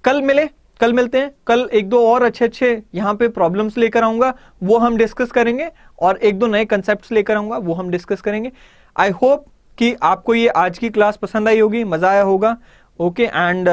कल मिले कल मिलते हैं कल एक दो और अच्छे अच्छे यहाँ पे प्रॉब्लम्स लेकर आऊँगा वो हम डिस्कस करेंगे और एक दो नए कंसेप्ट लेकर आऊँगा वो हम डिस्कस करेंगे. आई होप कि आपको ये आज की क्लास पसंद आई होगी मज़ा आया होगा। ओके एंड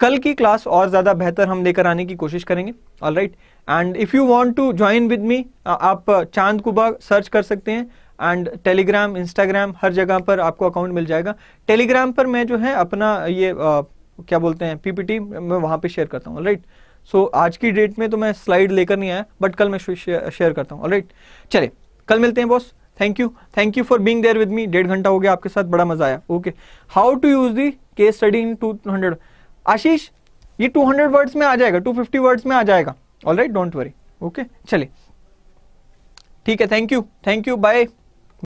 कल की क्लास और ज़्यादा बेहतर हम लेकर आने की कोशिश करेंगे। All right and if you want to join with me आप चाँद कुबा सर्च कर सकते हैं। एंड टेलीग्राम इंस्टाग्राम हर जगह पर आपको अकाउंट मिल जाएगा। टेलीग्राम पर मैं जो है अपना ये आ, क्या बोलते हैं पीपीटी मैं वहाँ पे शेयर करता हूँ। राइट सो आज की डेट में तो मैं स्लाइड लेकर नहीं आया बट कल मैं शेयर करता हूँ। राइट चलिए कल मिलते हैं boss thank you thank you for being there with me डेढ़ घंटा हो गया आपके साथ, बड़ा मज़ा आया। Okay how to use the case study in two hundred Ashish, ये टू हंड्रेड वर्ड्स में आ जाएगा टू फिफ्टी वर्ड्स में आ जाएगा। All right don't worry okay चले ठीक है thank you thank you bye